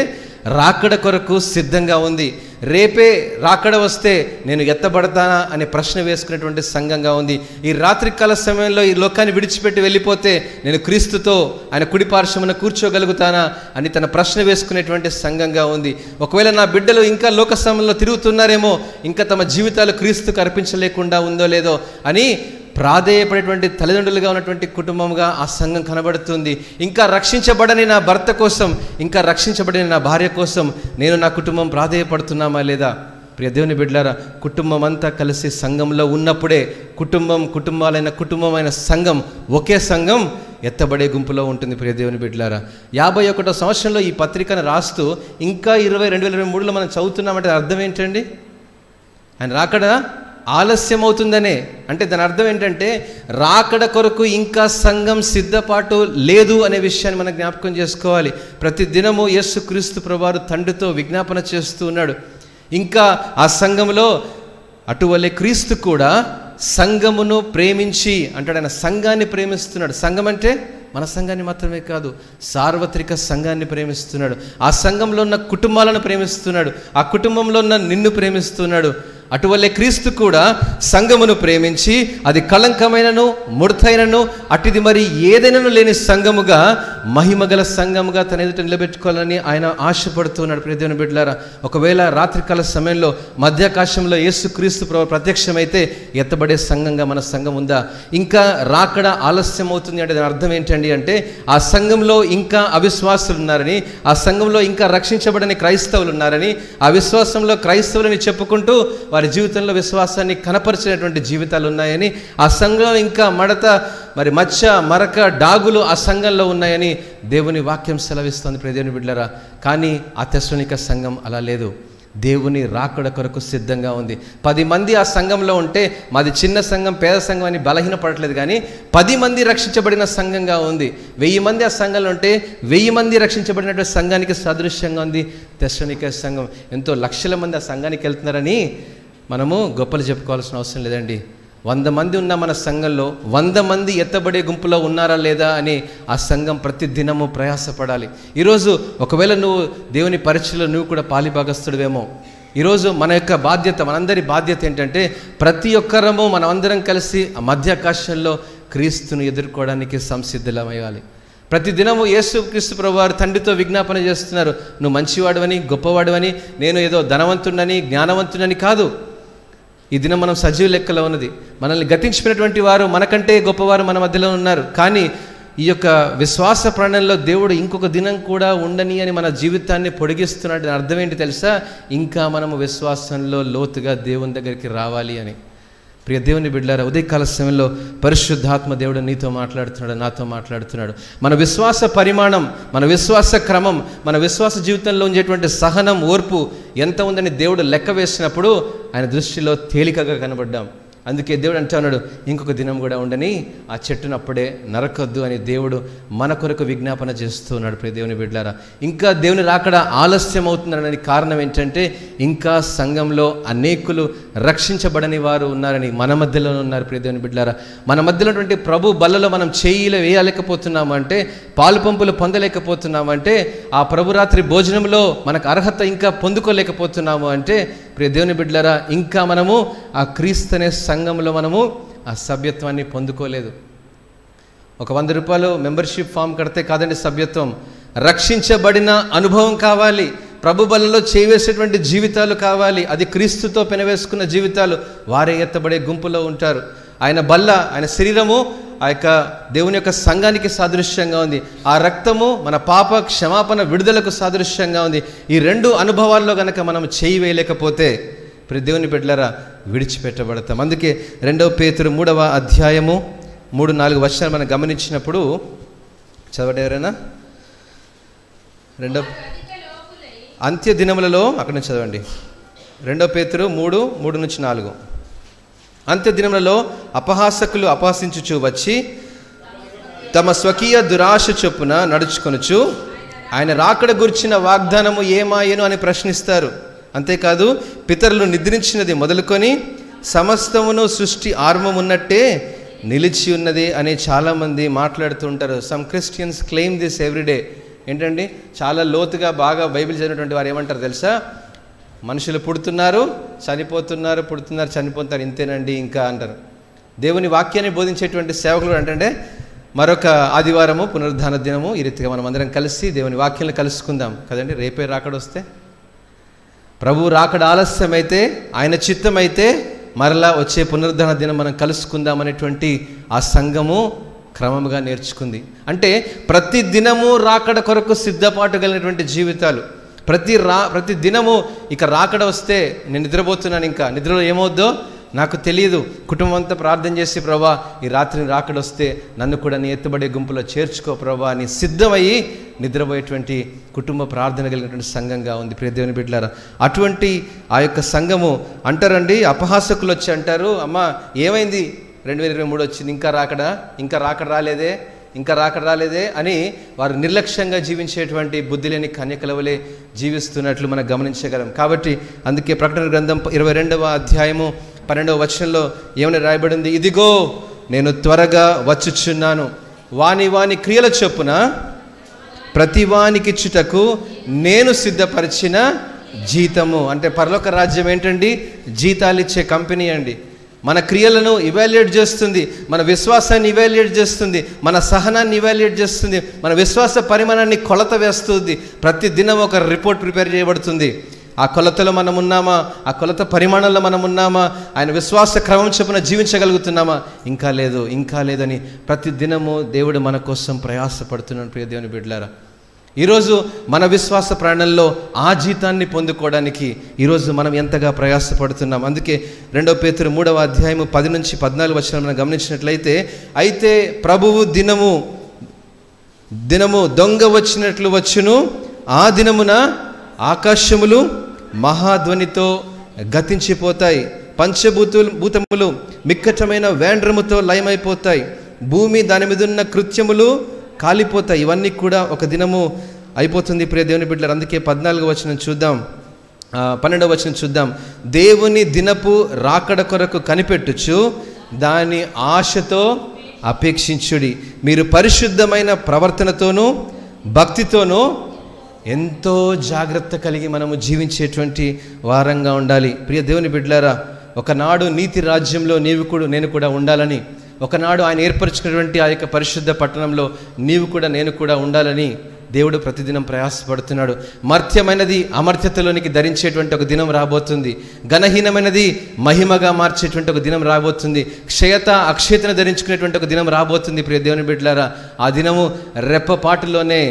రాకడ కొరకు సిద్ధంగా ఉంది. రేపే రాకడ వస్తే నేను ఎత్తబడతానా అనే ప్రశ్న వేసుకునేటువంటి సంఘంగా ఉంది. ఈ రాత్రికాల సమయంలో ఈ లోకాన్ని విడిచిపెట్టి వెళ్ళిపోతే నేను క్రీస్తుతో ఆయన కుడిపార్శ్వమున కూర్చోగలుగుతానా అని తన ప్రశ్న వేసుకునేటువంటి సంఘంగా ఉంది. ఒకవేళ నా బిడ్డలు ఇంకా లోక సమయంలో తిరుగుతున్నారేమో ఇంకా తమ జీవితాలు క్రీస్తుకు అర్పించలేకుండా ఉందో లేదో అని ప్రాధేయపడేటువంటి తల్లిదండ్రులుగా ఉన్నటువంటి కుటుంబంగా ఆ సంఘం కనబడుతుంది. ఇంకా రక్షించబడని నా భర్త కోసం ఇంకా రక్షించబడని నా భార్య కోసం నేను నా కుటుంబం ప్రాధేయపడుతున్నామా లేదా? ప్రియ దేవుని బిడ్డలారా కుటుంబం అంతా కలిసి సంఘంలో ఉన్నప్పుడే కుటుంబం కుటుంబాలైన కుటుంబమైన సంఘం ఒకే సంఘం ఎత్తబడే గుంపులో ఉంటుంది ప్రియదేవుని బిడ్డలారా. యాభై ఒకటో సంవత్సరంలో ఈ పత్రికను రాస్తూ ఇంకా ఇరవై రెండు వేల ఇరవై మూడులో మనం చదువుతున్నామంటే అర్థం ఏంటండి? ఆయన రాకడా? ఆలస్యం అవుతుందనే అంటే దాని అర్థం ఏంటంటే రాకడ కొరకు ఇంకా సంఘం సిద్ధపాటు లేదు అనే విషయాన్ని మనం జ్ఞాపకం చేసుకోవాలి. ప్రతి దినము యేసు క్రీస్తు ప్రభువారు తండ్రితో విజ్ఞాపన చేస్తూ ఉన్నాడు. ఇంకా ఆ సంఘంలో అటువలే క్రీస్తు కూడా సంఘమును ప్రేమించి అంటాడు ఆయన సంఘాన్ని ప్రేమిస్తున్నాడు. సంఘం అంటే మన సంఘాన్ని మాత్రమే కాదు సార్వత్రిక సంఘాన్ని ప్రేమిస్తున్నాడు. ఆ సంఘంలో ఉన్న కుటుంబాలను ప్రేమిస్తున్నాడు. ఆ కుటుంబంలో ఉన్న నిన్ను ప్రేమిస్తున్నాడు. అటువల్లే క్రీస్తు కూడా సంఘమును ప్రేమించి అది కళంకమైనను ముడతైనను అటుది మరి ఏదైనాను లేని సంఘముగా మహిమగల సంఘముగా తన ఎదుట నిలబెట్టుకోవాలని ఆయన ఆశపడుతున్నాడు. ప్రదేవుని బిడ్డలారా ఒకవేళ రాత్రికాల సమయంలో మధ్యాకాశంలో యేసు క్రీస్తు ప్రభు ప్రత్యక్షమైతే ఎత్తబడే సంఘంగా మన సంఘం ఉందా? ఇంకా రాకడ ఆలస్యం అవుతుంది అంటే దాని అర్థం ఏంటండి అంటే ఆ సంఘంలో ఇంకా అవిశ్వాసులు ఉన్నారని ఆ సంఘంలో ఇంకా రక్షించబడని క్రైస్తవులు ఉన్నారని ఆ విశ్వాసంలో క్రైస్తవులని చెప్పుకుంటూ వారి జీవితంలో విశ్వాసాన్ని కనపరిచినటువంటి జీవితాలు ఉన్నాయని ఆ సంఘంలో ఇంకా మడత మరి మచ్చ మరక డాగులు ఆ సంఘంలో ఉన్నాయని దేవుని వాక్యం సెలవిస్తుంది. ప్రదేవుని బిడ్డరా కానీ ఆ తెస్వనిక సంఘం అలా లేదు. దేవుని రాకడ కొరకు సిద్ధంగా ఉంది. పది మంది ఆ సంఘంలో ఉంటే మాది చిన్న సంఘం పేద సంఘం అని బలహీనపడట్లేదు కానీ పది మంది రక్షించబడిన సంఘంగా ఉంది. వెయ్యి మంది ఆ సంఘంలో ఉంటే వెయ్యి మంది రక్షించబడినటువంటి సంఘానికి సదృశ్యంగా ఉంది తెస్సనిక సంఘం. ఎంతో లక్షల మంది ఆ సంఘానికి వెళ్తున్నారని మనము గొప్పలు చెప్పుకోవాల్సిన అవసరం లేదండి. వంద మంది ఉన్న మన సంఘంలో వంద మంది ఎత్తబడే గుంపులో ఉన్నారా లేదా అని ఆ సంఘం ప్రతి దినము ప్రయాసపడాలి. ఈరోజు ఒకవేళ నువ్వు దేవుని పరీక్షలో నువ్వు కూడా పాలిభాగస్తుడివేమో ఈరోజు మన యొక్క బాధ్యత మనందరి బాధ్యత ఏంటంటే ప్రతి ఒక్కరము మనమందరం కలిసి ఆ మధ్యాకాశంలో క్రీస్తును ఎదుర్కోవడానికి సంసిద్ధులమయ్యాలి. ప్రతి దినము యేసు క్రీస్తు ప్రభువారు తండ్రితో విజ్ఞాపన చేస్తున్నారు. నువ్వు మంచివాడవని గొప్పవాడవని నేను ఏదో ధనవంతుడని జ్ఞానవంతుడని కాదు. ఈ దినం మనం సజీవ లెక్కలో ఉన్నది. మనల్ని గతించిపోయినటువంటి వారు మనకంటే గొప్పవారు మన మధ్యలో ఉన్నారు. కానీ ఈ యొక్క విశ్వాస ప్రాణంలో దేవుడు ఇంకొక దినం కూడా ఉండని అని మన జీవితాన్ని పొడిగిస్తున్నట్టు అర్థం ఏంటి తెలుసా? ఇంకా మనము విశ్వాసంలో లోతుగా దేవుని దగ్గరికి రావాలి అని. ప్రియ దేవుని బిడ్డారా ఉదయకాల సమయంలో పరిశుద్ధాత్మ దేవుడు నీతో మాట్లాడుతున్నాడు నాతో మాట్లాడుతున్నాడు. మన విశ్వాస పరిమాణం మన విశ్వాస క్రమం మన విశ్వాస జీవితంలో ఉండేటువంటి సహనం ఓర్పు ఎంత ఉందని దేవుడు లెక్క వేసినప్పుడు ఆయన దృష్టిలో తేలికగా కనబడ్డాం. అందుకే దేవుడు అంటా ఉన్నాడు ఇంకొక దినం కూడా ఉండని ఆ చెట్టును అప్పుడే నరకొద్దు అని దేవుడు మన కొరకు విజ్ఞాపన చేస్తూ ఉన్నాడు ప్రియ దేవుని బిడ్డారా. ఇంకా దేవుని రాకడ ఆలస్యం అవుతుందనని కారణం ఏంటంటే ఇంకా సంఘంలో అనేకులు రక్షించబడని వారు ఉన్నారని మన మధ్యలో ఉన్నారు ప్రియ దేవుని బిడ్డారా. మన మధ్యలో ఉన్నటువంటి ప్రభు బల్లలో మనం చేయిలో వేయలేకపోతున్నామంటే పాలు పంపులు పొందలేకపోతున్నామంటే ఆ ప్రభురాత్రి భోజనంలో మనకు అర్హత ఇంకా పొందుకోలేకపోతున్నాము అంటే ప్రియ దేవుని బిడ్డలారా ఇంకా మనము ఆ క్రీస్తు అనే సంఘంలో మనము ఆ సభ్యత్వాన్ని పొందుకోలేదు. ఒక వంద రూపాయలు మెంబర్షిప్ ఫామ్ కడితే కాదండి సభ్యత్వం. రక్షించబడిన అనుభవం కావాలి. ప్రభు బలంలో చేవేసేటువంటి జీవితాలు కావాలి. అది క్రీస్తుతో పెనవేసుకున్న జీవితాలు. వారే ఎత్తబడే గుంపులో ఉంటారు. ఆయన బల్ల ఆయన శరీరము ఆ యొక్క దేవుని యొక్క సంఘానికి సాదృశ్యంగా ఉంది. ఆ రక్తము మన పాప క్షమాపణ విడుదలకు సాదృశ్యంగా ఉంది. ఈ రెండు అనుభవాల్లో కనుక మనం చేయి వేయలేకపోతే ప్రతి దేవుని బిడ్డలరా విడిచిపెట్టబడతాం. అందుకే రెండవ పేతురు మూడవ అధ్యాయము మూడు నాలుగు వర్షాలు మనం గమనించినప్పుడు చదవడం ఎవరైనా? రెండో అంత్య దినములలో అక్కడ నుంచి చదవండి. రెండో పేతురు మూడు మూడు నుంచి నాలుగు. అంత్య దినములలో అపహాసకులు అపహసించుచు వచ్చి తమ స్వకీయ దురాశ చొప్పున నడుచుకొనుచు ఆయన రాకడ గుర్చిన వాగ్దానము ఏమాయను అని ప్రశ్నిస్తారు. అంతేకాదు పితరులు నిద్రించినది మొదలుకొని సమస్తమును సృష్టి ఆరంభం ఉన్నట్టే నిలిచి ఉన్నది అని చాలామంది మాట్లాడుతూ ఉంటారు some Christians claim this every day ఏంటండి? చాలా లోతుగా బాగా బైబిల్ చదివినటువంటి వారు ఏమంటారు తెలుసా? మనుషులు పుడుతున్నారు చనిపోతున్నారు పుడుతున్నారు చనిపోతున్నారు ఇంతేనండి ఇంకా అంటారు. దేవుని వాక్యాన్ని బోధించేటువంటి సేవకులు అంటే మరొక ఆదివారము పునరుద్ధాన దినము ఈ రీతిగా మనం అందరం కలిసి దేవుని వాక్యాలను కలుసుకుందాం. కదండి? రేపే రాకడ వస్తే. ప్రభు రాకడ ఆలస్యమైతే ఆయన చిత్తమైతే మరలా వచ్చే పునరుద్ధరణ దినం మనం కలుసుకుందాం అనేటువంటి ఆ సంఘము క్రమముగా నేర్చుకుంది. అంటే ప్రతి దినము రాకడ కొరకు సిద్ధపాటు కలిగినటువంటి జీవితాలు. ప్రతి రా ప్రతి దినము ఇక రాకడ వస్తే నేను నిద్రపోతున్నాను ఇంకా. నిద్రలో ఏమవుద్దో నాకు తెలియదు కుటుంబం అంతా ప్రార్థన చేసి ప్రభా ఈ రాత్రిని రాకడొస్తే నన్ను కూడా నీ ఎత్తుబడే గుంపులో చేర్చుకో ప్రభా అని సిద్ధమయ్యి నిద్రపోయేటువంటి కుటుంబ ప్రార్థన కలిగినటువంటి సంఘంగా ఉంది. ప్రియదేవుని బిడ్డలారా అటువంటి ఆ యొక్క సంఘము అంటారండి అపహాసకులు వచ్చి అంటారు అమ్మ ఏమైంది? రెండు వేల ఇరవై మూడు వచ్చింది ఇంకా రాకడా? ఇంకా రాకడ రాలేదే? ఇంకా రాక రాలేదే అని వారు నిర్లక్ష్యంగా జీవించేటువంటి బుద్ధి లేని కన్యకలవలే జీవిస్తున్నట్లు మనం గమనించగలం. కాబట్టి అందుకే ప్రకటన గ్రంథం ఇరవై రెండవ అధ్యాయము పన్నెండవ వచనంలో ఏమని రాయబడింది? ఇదిగో నేను త్వరగా వచ్చుచున్నాను. వాని వాని క్రియల చొప్పున ప్రతి వానికిచ్చుటకు నేను సిద్ధపరిచిన జీతము. అంటే పరలోక రాజ్యం ఏంటండి? జీతాలు ఇచ్చే కంపెనీ అండి. మన క్రియలను ఇవాల్యుయేట్ చేస్తుంది మన విశ్వాసాన్ని ఇవాల్యుయేట్ చేస్తుంది మన సహనాన్ని ఇవాల్యుయేట్ చేస్తుంది మన విశ్వాస పరిమాణాన్ని కొలత వేస్తుంది. ప్రతి దినం ఒక రిపోర్ట్ ప్రిపేర్ చేయబడుతుంది. ఆ కొలతలో మనం ఉన్నామా? ఆ కొలత పరిమాణంలో మనం ఉన్నామా? ఆయన విశ్వాస క్రమం చొప్పున జీవించగలుగుతున్నామా? ఇంకా లేదు ఇంకా లేదని ప్రతి దినము దేవుడు మన కోసం ప్రయాసపడుతున్నాడు ప్రియ దేవుని బిడ్డలారా. ఈరోజు మన విశ్వాస ప్రాణంలో ఆ జీతాన్ని పొందుకోవడానికి ఈరోజు మనం ఎంతగా ప్రయాసపడుతున్నాం. అందుకే రెండో పేతురు మూడవ అధ్యాయము పది నుంచి పద్నాలుగు వచ్చిన మనం గమనించినట్లయితే అయితే ప్రభువు దినము దినము దొంగ వచ్చినట్లు వచ్చును ఆ దినమున ఆకాశములు మహాధ్వనితో గతించిపోతాయి. పంచభూతులు భూతములు మిక్కటమైన వేండ్రముతో లయమైపోతాయి. భూమి దాని మీద ఉన్న కృత్యములు కాలిపోతాయి ఇవన్నీ కూడా ఒక దినము అయిపోతుంది. ప్రియ దేవుని బిడ్డలు అందుకే పద్నాలుగు వచనం చూద్దాం. పన్నెండవ వచనం చూద్దాం. దేవుని దినపు రాకడ కొరకు కనిపెట్టుచు దాని ఆశతో అపేక్షించుడి. మీరు పరిశుద్ధమైన ప్రవర్తనతోనూ భక్తితోనూ ఎంతో జాగ్రత్త కలిగి మనము జీవించేటువంటి వారంగా ఉండాలి. ప్రియ దేవుని బిడ్డలారా ఒకనాడు నీతి రాజ్యంలో నీవు కూడా నేను కూడా ఉండాలని ఒకనాడు ఆయన ఏర్పరచుకున్నటువంటి ఆ యొక్క పరిశుద్ధ పట్టణంలో నీవు కూడా నేను కూడా ఉండాలని దేవుడు ప్రతిదినం ప్రయాసపడుతున్నాడు. మర్త్యమైనది అమర్త్యతలోనికి ధరించేటువంటి ఒక దినం రాబోతుంది. ఘనహీనమైనది మహిమగా మార్చేటువంటి ఒక దినం రాబోతుంది. క్షయత అక్షయతను ధరించుకునేటువంటి ఒక దినం రాబోతుంది ప్రియ దేవుని బిడ్డలారా. ఆ దినము రెప్పపాటులోనే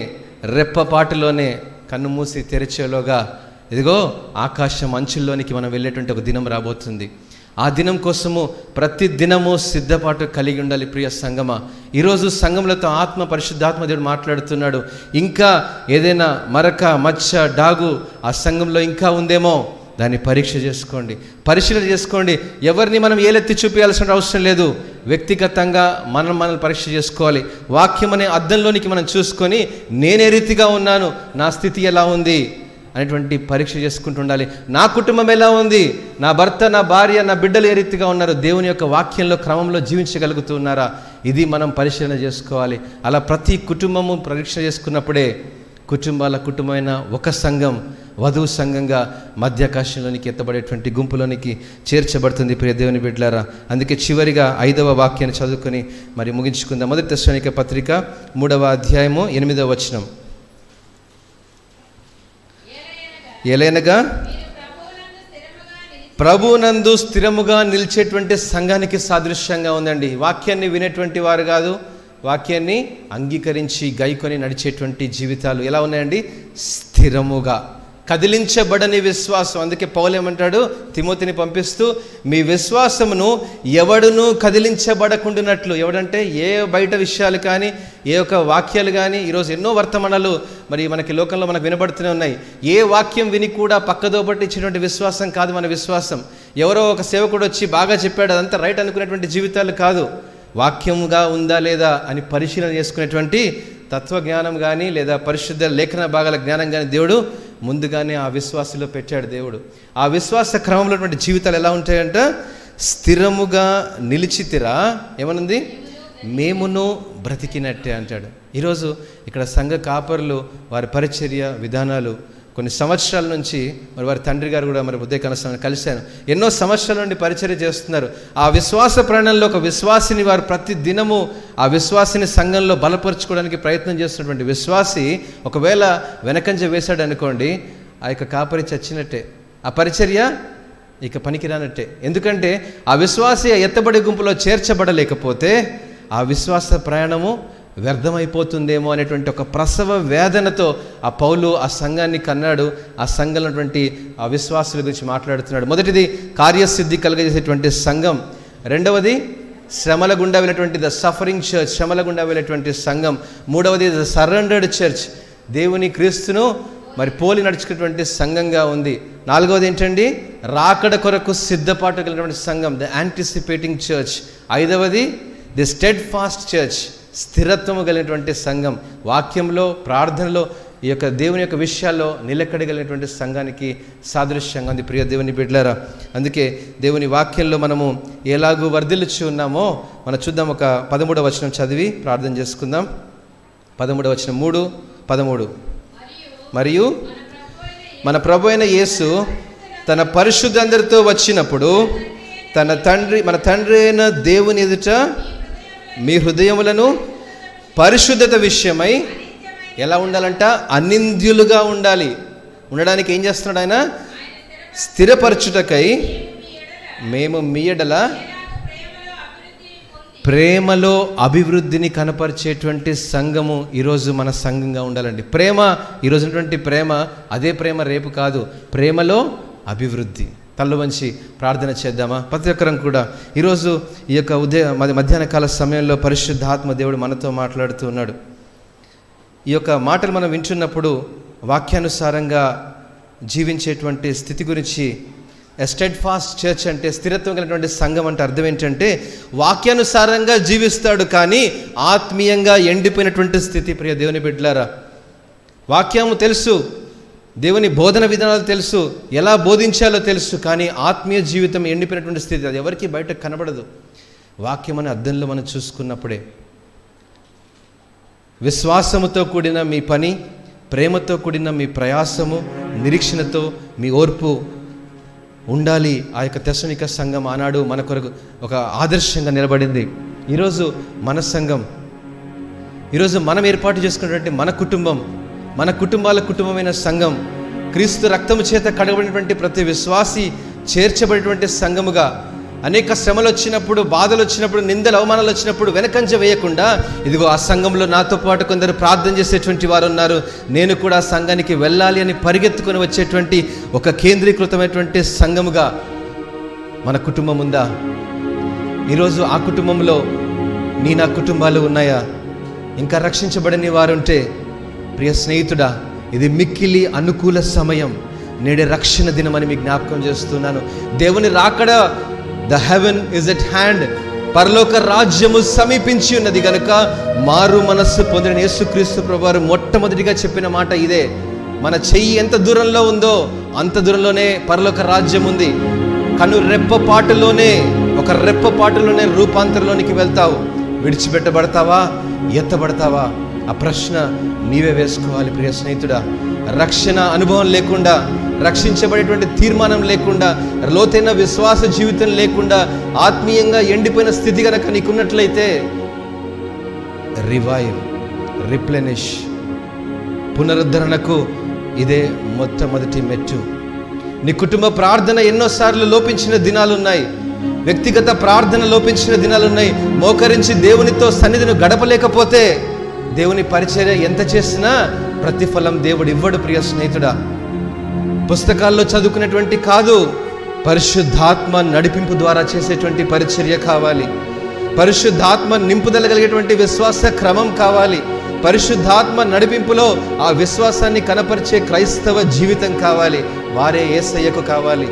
రెప్పపాటులోనే కన్ను మూసి తెరిచేలోగా ఇదిగో ఆకాశం అంచుల్లోనికి మనం వెళ్ళేటువంటి ఒక దినం రాబోతుంది. ఆ దినం కోసము ప్రతి దినము సిద్ధపాటు కలిగి ఉండాలి ప్రియ సంగమ. ఈరోజు సంఘములతో ఆత్మ పరిశుద్ధాత్మ దేవుడు మాట్లాడుతున్నాడు. ఇంకా ఏదైనా మరక మచ్చ డాగు ఆ సంఘంలో ఇంకా ఉందేమో? దాన్ని పరీక్ష చేసుకోండి. పరిశీలన చేసుకోండి. ఎవరిని మనం ఏలెత్తి చూపించాల్సిన అవసరం లేదు. వ్యక్తిగతంగా మనం మనల్ని పరీక్ష చేసుకోవాలి. వాక్యం అనే అద్దంలోనికి మనం చూసుకొని నేనే రీతిగా ఉన్నాను. నా స్థితి ఎలా ఉంది? అనేటువంటి పరీక్ష చేసుకుంటూ ఉండాలి. నా కుటుంబం ఎలా ఉంది? నా భర్త నా భార్య నా బిడ్డలు ఏ రీతిగా ఉన్నారు? దేవుని యొక్క వాక్యంలో క్రమంలో జీవించగలుగుతున్నారా ఇది మనం పరిశీలన చేసుకోవాలి. అలా ప్రతి కుటుంబము పరీక్ష చేసుకున్నప్పుడే కుటుంబాల కుటుంబమైన ఒక సంఘం వధువు సంఘంగా మధ్యాకాశంలోనికి ఎత్తబడేటువంటి గుంపులోనికి చేర్చబడుతుంది ప్రియ దేవుని బిడ్డలారా. అందుకే చివరిగా ఐదవ వాక్యాన్ని చదువుకొని మరి ముగించుకుందాం. మొదటి దర్శనిక పత్రిక మూడవ అధ్యాయము ఎనిమిదవ వచనం. ఎలైనగా ప్రభునందు స్థిరముగా నిలిచేటువంటి సంఘానికి సాదృశ్యంగా ఉందండి. వాక్యాన్ని వినేటువంటి వారు కాదు వాక్యాన్ని అంగీకరించి గైకొని నడిచేటువంటి జీవితాలు ఎలా ఉన్నాయండి? స్థిరముగా. కదిలించబడని విశ్వాసం. అందుకే పౌలు ఏమంటాడు? తిమోతిని పంపిస్తూ మీ విశ్వాసమును ఎవడును కదిలించబడకుండానట్లు. ఎవడంటే ఏ బయట విషయాలు కానీ ఏ ఒక్క వాక్యాలు కానీ ఈరోజు ఎన్నో వర్తమానాలు మరి మనకి లోకంలో మనకు వినబడుతూనే ఉన్నాయి. ఏ వాక్యం విని కూడా పక్కదోబట్టి ఇచ్చినటువంటి విశ్వాసం కాదు మన విశ్వాసం. ఎవరో ఒక సేవకుడు వచ్చి బాగా చెప్పాడు అదంతా రైట్ అనుకునేటువంటి జీవితాలు కాదు. వాక్యముగా ఉందా లేదా? అని పరిశీలన చేసుకునేటువంటి తత్వజ్ఞానం కానీ లేదా పరిశుద్ధ లేఖన భాగాల జ్ఞానం కానీ దేవుడు ముందుగానే ఆ విశ్వాసంలో పెట్టాడు దేవుడు. ఆ విశ్వాస క్రమంలో ఉన్నటువంటి జీవితాలు ఎలా ఉంటాయంట? స్థిరముగా నిలిచితిరా. ఏమనుంది? మేమును బ్రతికినట్టే అంటాడు. ఈరోజు ఇక్కడ సంఘ కాపరులు వారి పరిచర్య విధానాలు కొన్ని సంవత్సరాల నుంచి మరి వారి తండ్రి గారు కూడా మరి ఉదయకాల సమయంలో కలిశాను ఎన్నో సంవత్సరాల నుండి పరిచర్య చేస్తున్నారు. ఆ విశ్వాస ప్రాణంలో ఒక విశ్వాసిని వారు ప్రతి దినము ఆ విశ్వాసిని సంఘంలో బలపరుచుకోవడానికి ప్రయత్నం చేస్తున్నటువంటి విశ్వాసి ఒకవేళ వెనకంజ వేశాడు అనుకోండి ఆ యొక్క కాపరి చచ్చినట్టే. ఆ పరిచర్య ఇక పనికిరానట్టే. ఎందుకంటే ఆ విశ్వాసి ఆ ఎత్తబడి గుంపులో చేర్చబడలేకపోతే ఆ విశ్వాస ప్రయాణము వ్యర్థమైపోతుందేమో అనేటువంటి ఒక ప్రసవ వేదనతో ఆ పౌలు ఆ సంఘాన్ని కన్నాడు. ఆ సంఘంలో ఉన్నటువంటి ఆ విశ్వాసుల గురించి మాట్లాడుతున్నాడు. మొదటిది కార్యసిద్ధి కలుగజేసేటువంటి సంఘం. రెండవది శ్రమల గుండా వెళ్ళేటువంటి ద సఫరింగ్ చర్చ్ శ్రమల గుండా వెళ్ళేటువంటి సంఘం. మూడవది ద సరెండర్డ్ చర్చ్. దేవుని క్రీస్తును మరి పోలి నడుచుకున్నటువంటి సంఘంగా ఉంది. నాలుగవది ఏంటండి? రాకడ కొరకు సిద్ధపాటు కలిగినటువంటి సంఘం ద యాంటిసిపేటింగ్ చర్చ్. ఐదవది ది స్టెడ్ ఫాస్ట్ చర్చ్. స్థిరత్వము కలిగినటువంటి సంఘం వాక్యంలో ప్రార్థనలో ఈ యొక్క దేవుని యొక్క విషయాల్లో నిలకడగలిగినటువంటి సంఘానికి సాదృశ్యంగా ఉంది. ప్రియ దేవుని బిడ్డలారా అందుకే దేవుని వాక్యంలో మనము ఎలాగూ వర్ధిల్చి ఉన్నామో మనం చూద్దాం. ఒక పదమూడవ వచనం చదివి ప్రార్థన చేసుకుందాం. పదమూడవ వచనం మూడు పదమూడు. మరియు మన ప్రభు అయిన యేసు తన పరిశుద్ధందరితో వచ్చినప్పుడు తన తండ్రి మన తండ్రి అయిన దేవుని ఎదుట మీ హృదయములను పరిశుద్ధత విషయమై ఎలా ఉండాలంట? అనింద్యులుగా ఉండాలి. ఉండడానికి ఏం చేస్తున్నాడు ఆయన? స్థిరపరచుటకై మేము మీయడల ప్రేమలో అభివృద్ధిని కనపరిచేటువంటి సంఘము ఈరోజు మన సంఘంగా ఉండాలండి. ప్రేమ ఈరోజు ఉన్నటువంటి ప్రేమ అదే ప్రేమ రేపు కాదు. ప్రేమలో అభివృద్ధి. తల్లు వంచి ప్రార్థన చేద్దామా? ప్రతి ఒక్కరం కూడా ఈరోజు ఈ యొక్క ఉదయ మధ్యాహ్న కాల సమయంలో పరిశుద్ధాత్మ దేవుడు మనతో మాట్లాడుతూ ఉన్నాడు. ఈ యొక్క మాటలు మనం వింటున్నప్పుడు వాక్యానుసారంగా జీవించేటువంటి స్థితి గురించి ఎస్టెడ్ ఫాస్ట్ చర్చ్ అంటే స్థిరత్వం కలిగినటువంటి సంఘం అంటే అర్థం ఏంటంటే వాక్యానుసారంగా జీవిస్తాడు కానీ ఆత్మీయంగా ఎండిపోయినటువంటి స్థితి. ప్రియ దేవుని బిడ్డలారా వాక్యము తెలుసు దేవుని బోధన విధానాలు తెలుసు ఎలా బోధించాలో తెలుసు కానీ ఆత్మీయ జీవితం ఎండిపోయినటువంటి స్థితి అది ఎవరికి బయట కనబడదు. వాక్యం అనే అర్థంలో మనం చూసుకున్నప్పుడే విశ్వాసముతో కూడిన మీ పని ప్రేమతో కూడిన మీ ప్రయాసము నిరీక్షణతో మీ ఓర్పు ఉండాలి. ఆ యొక్క తెసనిక సంఘం ఆనాడు మన కొరకు ఒక ఆదర్శంగా నిలబడింది. ఈరోజు మన సంఘం ఈరోజు మనం ఏర్పాటు చేసుకున్నటువంటి మన కుటుంబం మన కుటుంబాల కుటుంబమైన సంఘం క్రీస్తు రక్తము చేత కడగబడినటువంటి ప్రతి విశ్వాసి చేర్చబడినటువంటి సంఘముగా అనేక శ్రమలు వచ్చినప్పుడు బాధలు వచ్చినప్పుడు నిందలు అవమానాలు వచ్చినప్పుడు వెనకంజ వేయకుండా ఇదిగో ఆ సంఘంలో నాతో పాటు కొందరు ప్రార్థన చేసేటువంటి వారు ఉన్నారు. నేను కూడా ఆ సంఘానికి వెళ్ళాలి అని పరిగెత్తుకొని వచ్చేటువంటి ఒక కేంద్రీకృతమైనటువంటి సంఘముగా మన కుటుంబం ఉందా? ఈరోజు ఆ కుటుంబంలో నీ నా కుటుంబాలు ఉన్నాయా? ఇంకా రక్షించబడని వారుంటే ప్రియ స్నేహితుడా ఇది మిక్కిలి అనుకూల సమయం. నేడే రక్షణ దినమని మీ జ్ఞాపకం చేస్తున్నాను. దేవుని రాకడ the heaven is at hand పరలోక రాజ్యము సమీపించి ఉన్నది గనుక మారు మనస్సు పొందిన యేసుక్రీస్తు ప్రభువారు మొట్టమొదటిగా చెప్పిన మాట ఇదే. మన చెయ్యి ఎంత దూరంలో ఉందో అంత దూరంలోనే పరలోక రాజ్యం ఉంది. కను రెప్పపాటులోనే ఒక రెప్పపాటులోనే రూపాంతరంలోనికి వెళ్తావు. విడిచిపెట్టబడతావా? ఎత్తబడతావా? ఆ ప్రశ్న నీవే వేసుకోవాలి ప్రియ స్నేహితుడా. రక్షణ అనుభవం లేకుండా రక్షించబడేటువంటి తీర్మానం లేకుండా లోతైన విశ్వాస జీవితం లేకుండా ఆత్మీయంగా ఎండిపోయిన స్థితి కనుక నీకున్నట్లయితే రివైవ్ రిప్లెనిష్ పునరుద్ధరణకు ఇదే మొట్టమొదటి మెట్టు. నీ కుటుంబ ప్రార్థన ఎన్నోసార్లు లోపించిన దినాలున్నాయి. వ్యక్తిగత ప్రార్థన లోపించిన దినాలున్నాయి. మోకరించి దేవునితో సన్నిధిని గడపలేకపోతే దేవుని పరిచర్య ఎంత చేసినా ప్రతిఫలం దేవుడు ఇవ్వడు ప్రియ స్నేహితుడా. పుస్తకాల్లో చదువుకునేటువంటి కాదు పరిశుద్ధాత్మ నడిపింపు ద్వారా చేసేటువంటి పరిచర్య కావాలి. పరిశుద్ధాత్మ నింపుదల కలిగేటువంటి విశ్వాస క్రమం కావాలి. పరిశుద్ధాత్మ నడిపింపులో ఆ విశ్వాసాన్ని కనపరిచే క్రైస్తవ జీవితం కావాలి. వారే ఏసయ్యకు కావాలి.